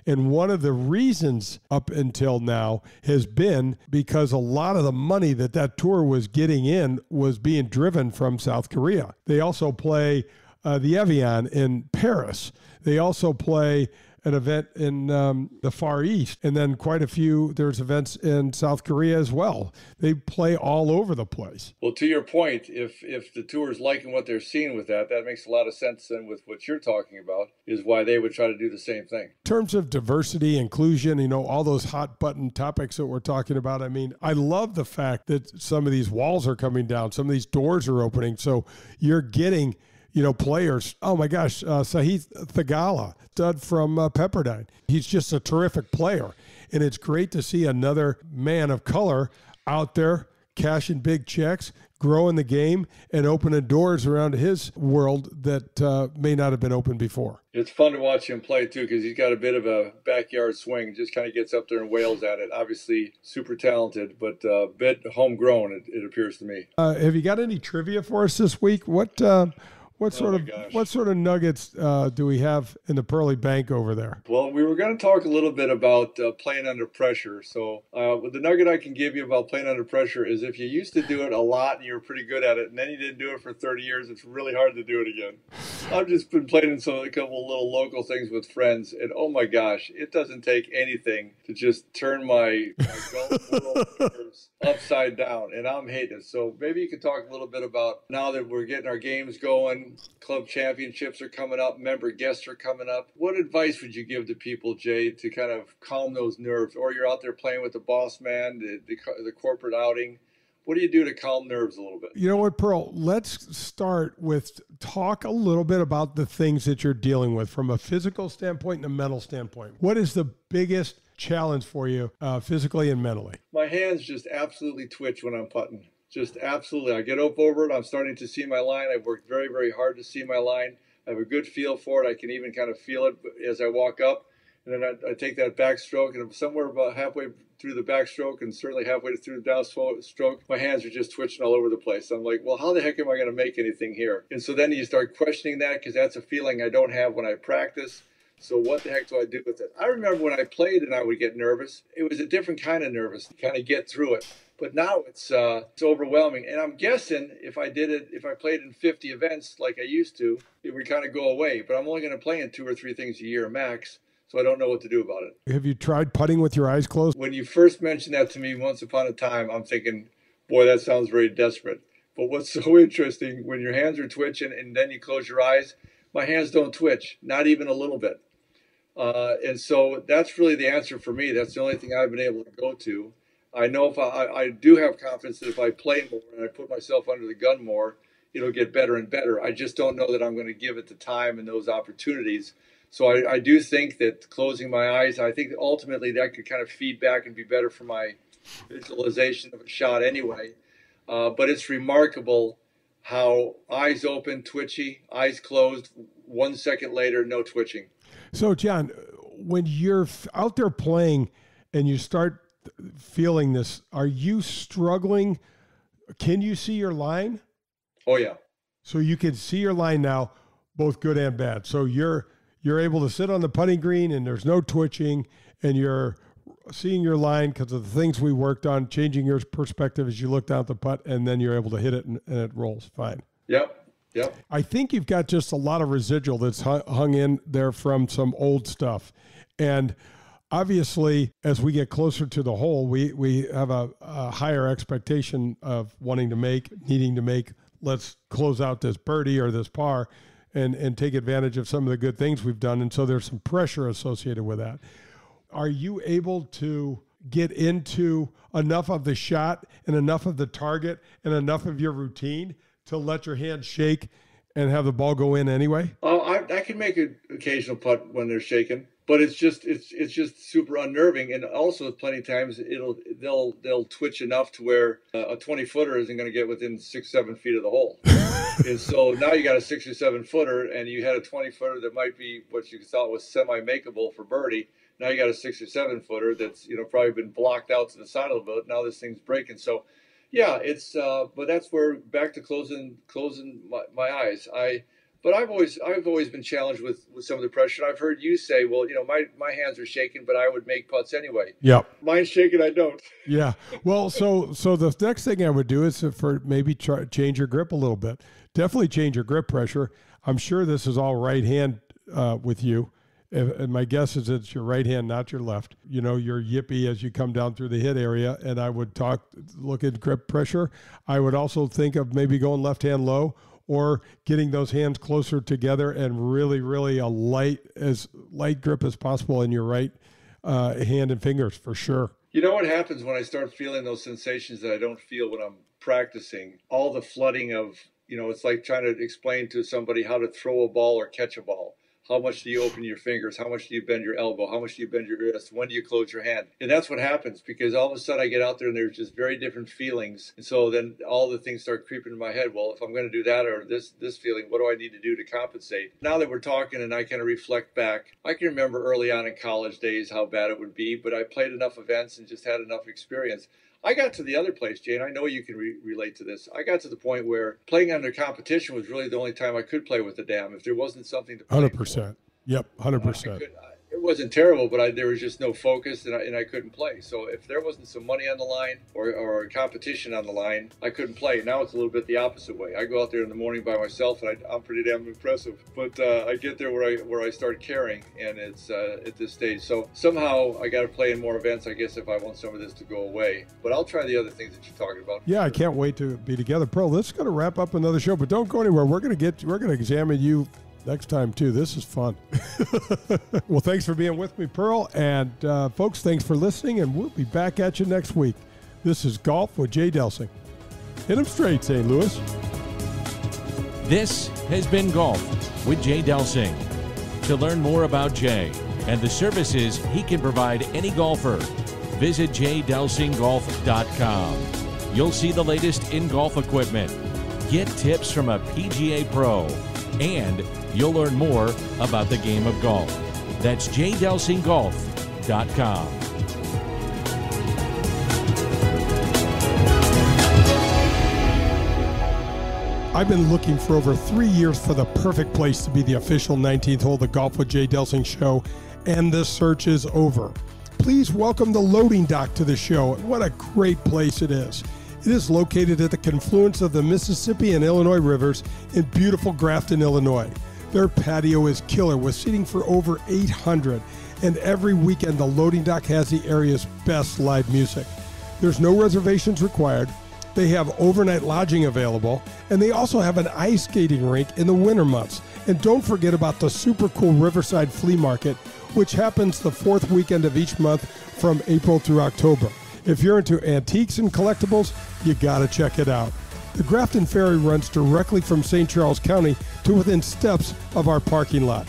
And one of the reasons up until now has been because a lot of the money that that tour was getting in was being driven from South Korea. They also play uh, the Evian in Paris. They also play an event in um, the Far East, and then quite a few. There's events in South Korea as well. They play all over the place. Well, to your point, if if the tour is liking what they're seeing with that, that makes a lot of sense. Then with what you're talking about is why they would try to do the same thing. In terms of diversity, inclusion, you know, all those hot button topics that we're talking about. I mean, I love the fact that some of these walls are coming down, some of these doors are opening, so you're getting you know, players. Oh my gosh, uh, Sahith Theegala, stud from uh, Pepperdine. He's just a terrific player, and it's great to see another man of color out there cashing big checks, growing the game, and opening doors around his world that uh, may not have been open before. It's fun to watch him play too because he's got a bit of a backyard swing. Just kind of gets up there and wails at it. Obviously, super talented, but a uh, bit homegrown. It, it, appears to me. Uh, have you got any trivia for us this week? What what oh sort of gosh. what sort of nuggets uh, do we have in the Pearly Bank over there? Well, we were going to talk a little bit about uh, playing under pressure. So, uh, the nugget I can give you about playing under pressure is if you used to do it a lot and you were pretty good at it, and then you didn't do it for 30 years, it's really hard to do it again. I've just been playing in some a couple little local things with friends, and oh my gosh, it doesn't take anything to just turn my, my golf upside down, and I'm hating it. So maybe you could talk a little bit about now that we're getting our games going club championships are coming up, member guests are coming up. What advice would you give to people, Jay, to kind of calm those nerves? Or you're out there playing with the boss man, the, the, the corporate outing. What do you do to calm nerves a little bit? You know what, Pearl? Let's start with talk a little bit about the things that you're dealing with from a physical standpoint and a mental standpoint. What is the biggest challenge for you uh, physically and mentally? My hands just absolutely twitch when I'm putting just absolutely. I get up over it. I'm starting to see my line. I've worked very, very hard to see my line. I have a good feel for it. I can even kind of feel it as I walk up. And then I, I take that backstroke, and I'm somewhere about halfway through the backstroke and certainly halfway through the downstroke, my hands are just twitching all over the place. I'm like, well, how the heck am I going to make anything here? And so then you start questioning that because that's a feeling I don't have when I practice. So what the heck do I do with it? I remember when I played and I would get nervous. It was a different kind of nervous to kind of get through it. But now it's uh, it's overwhelming, and I'm guessing if I did it, if I played in 50 events like I used to, it would kind of go away. But I'm only going to play in two or three things a year max, so I don't know what to do about it. Have you tried putting with your eyes closed? When you first mentioned that to me once upon a time, I'm thinking, boy, that sounds very desperate. But what's so interesting when your hands are twitching and then you close your eyes, my hands don't twitch, not even a little bit. Uh, and so that's really the answer for me. That's the only thing I've been able to go to. I know if I, I do have confidence that if I play more and I put myself under the gun more, it'll get better and better. I just don't know that I'm going to give it the time and those opportunities. So I, I do think that closing my eyes, I think ultimately that could kind of feed back and be better for my visualization of a shot anyway. Uh, but it's remarkable how eyes open, twitchy, eyes closed, one second later, no twitching. So, John, when you're out there playing and you start feeling this. Are you struggling? Can you see your line? Oh yeah. So you can see your line now, both good and bad. So you're you're able to sit on the putting green and there's no twitching and you're seeing your line because of the things we worked on, changing your perspective as you look down at the putt, and then you're able to hit it and, and it rolls fine. Yep. Yep. I think you've got just a lot of residual that's hung in there from some old stuff. And obviously, as we get closer to the hole, we, we have a, a higher expectation of wanting to make, needing to make, let's close out this birdie or this par and, and take advantage of some of the good things we've done. And so there's some pressure associated with that. Are you able to get into enough of the shot and enough of the target and enough of your routine to let your hand shake and have the ball go in anyway? Oh, I, I can make an occasional putt when they're shaking, but it's just it's it's just super unnerving, and also plenty of times it'll they'll they'll twitch enough to where uh, a twenty footer isn't going to get within six seven feet of the hole, and so now you got a six or seven footer, and you had a twenty footer that might be what you thought was semi makeable for birdie. Now you got a six or seven footer that's you know probably been blocked out to the side a little bit. Now this thing's breaking, so yeah, it's uh, but that's where back to closing closing my, my eyes. I but I've always I've always been challenged with with some of the pressure. I've heard you say, well, you know, my my hands are shaking, but I would make putts anyway. Yep. Mine's shaking, I don't. Yeah. Well, so so the next thing I would do is for maybe try change your grip a little bit. Definitely change your grip pressure. I'm sure this is all right hand uh, with you and my guess is it's your right hand, not your left. You know, your yippy as you come down through the hit area. And I would talk, look at grip pressure. I would also think of maybe going left hand low or getting those hands closer together and really, really a light, as light grip as possible in your right uh, hand and fingers for sure. You know what happens when I start feeling those sensations that I don't feel when I'm practicing? All the flooding of, you know, it's like trying to explain to somebody how to throw a ball or catch a ball how much do you open your fingers? How much do you bend your elbow? How much do you bend your wrist? When do you close your hand? And that's what happens because all of a sudden I get out there and there's just very different feelings. And so then all the things start creeping in my head. Well, if I'm going to do that or this this feeling, what do I need to do to compensate? Now that we're talking and I kind of reflect back, I can remember early on in college days how bad it would be, but I played enough events and just had enough experience I got to the other place, Jane. I know you can re- relate to this. I got to the point where playing under competition was really the only time I could play with the dam. If there wasn't something to play hundred percent. Yep, hundred uh, percent it wasn't terrible, but I, there was just no focus and I, and I couldn't play. So if there wasn't some money on the line or, or competition on the line, I couldn't play. Now it's a little bit the opposite way. I go out there in the morning by myself and I, am pretty damn impressive. But uh, I get there where I where I start caring, and it's uh, at this stage. So somehow I got to play in more events, I guess, if I want some of this to go away. But I'll try the other things that you're talking about. Yeah, I can't wait to be together, Pro. This is going to wrap up another show, but don't go anywhere. We're gonna get we're gonna examine you next time too. This is fun. well, thanks for being with me, Pearl. And uh, folks, thanks for listening, and we'll be back at you next week. This is Golf with Jay Delsing. Hit him straight, St. Louis. This has been Golf with Jay Delsing. To learn more about Jay and the services he can provide any golfer, visit jdelsinggolf.com. You'll see the latest in golf equipment. Get tips from a PGA pro and You'll learn more about the game of golf. That's jdelsinggolf.com. I've been looking for over three years for the perfect place to be the official 19th hole of the Golf with Jay Delsing show, and the search is over. Please welcome the loading dock to the show. What a great place it is! It is located at the confluence of the Mississippi and Illinois rivers in beautiful Grafton, Illinois. Their patio is killer with seating for over 800, and every weekend the loading dock has the area's best live music. There's no reservations required. They have overnight lodging available, and they also have an ice skating rink in the winter months. And don't forget about the super cool Riverside Flea Market, which happens the fourth weekend of each month from April through October. If you're into antiques and collectibles, you gotta check it out. The Grafton Ferry runs directly from St. Charles County to within steps of our parking lot.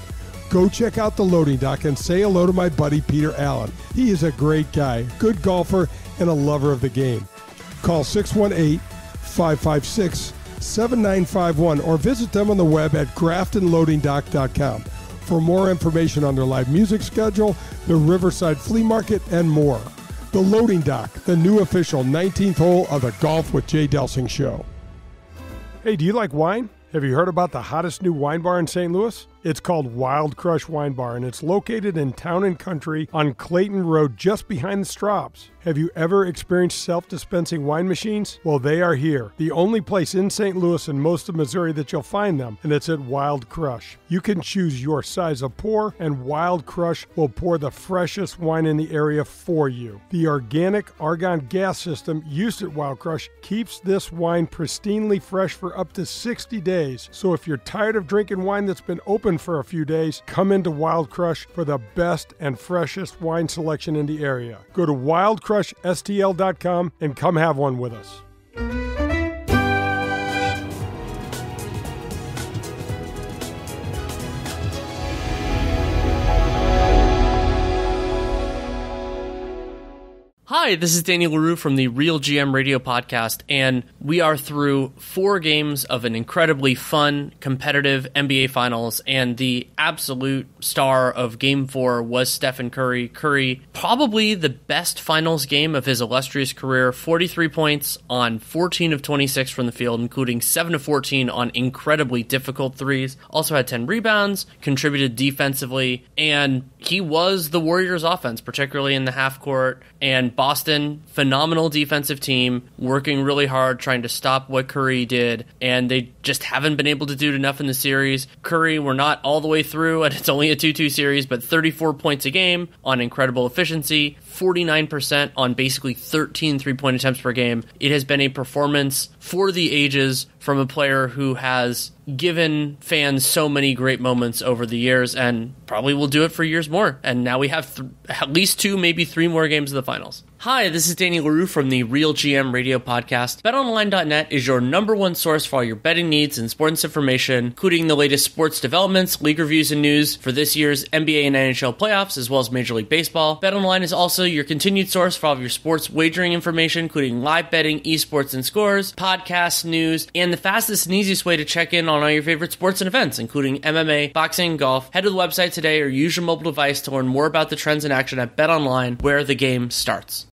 Go check out the loading dock and say hello to my buddy Peter Allen. He is a great guy, good golfer, and a lover of the game. Call 618 556 7951 or visit them on the web at graftonloadingdock.com for more information on their live music schedule, the Riverside Flea Market, and more. The Loading Dock, the new official 19th hole of the Golf with Jay Delsing show. Hey, do you like wine? Have you heard about the hottest new wine bar in St. Louis? It's called Wild Crush Wine Bar, and it's located in Town and Country on Clayton Road, just behind the Straubs. Have you ever experienced self dispensing wine machines? Well, they are here. The only place in St. Louis and most of Missouri that you'll find them, and it's at Wild Crush. You can choose your size of pour, and Wild Crush will pour the freshest wine in the area for you. The organic argon gas system used at Wild Crush keeps this wine pristinely fresh for up to 60 days. So if you're tired of drinking wine that's been open for a few days, come into Wild Crush for the best and freshest wine selection in the area. Go to wildcrushstl.com and come have one with us. Hi, this is Daniel Leroux from the Real GM Radio Podcast, and we are through four games of an incredibly fun, competitive NBA Finals. And the absolute star of Game Four was Stephen Curry. Curry, probably the best Finals game of his illustrious career 43 points on 14 of 26 from the field, including 7 of 14 on incredibly difficult threes. Also had 10 rebounds, contributed defensively, and he was the Warriors' offense, particularly in the half court. And Boston, phenomenal defensive team, working really hard trying to stop what Curry did, and they just haven't been able to do it enough in the series. Curry, we're not all the way through, and it's only a 2 2 series, but 34 points a game on incredible efficiency, 49% on basically 13 three point attempts per game. It has been a performance for the ages from a player who has given fans so many great moments over the years and probably will do it for years more. And now we have th- at least two, maybe three more games of the finals. Hi, this is Danny Leroux from the Real GM radio podcast. BetOnline.net is your number one source for all your betting needs and sports information, including the latest sports developments, league reviews, and news for this year's NBA and NHL playoffs, as well as Major League Baseball. BetOnline is also your continued source for all of your sports wagering information, including live betting, esports and scores, podcasts, news, and the fastest and easiest way to check in on all your favorite sports and events, including MMA, boxing, golf. Head to the website today or use your mobile device to learn more about the trends in action at BetOnline, where the game starts.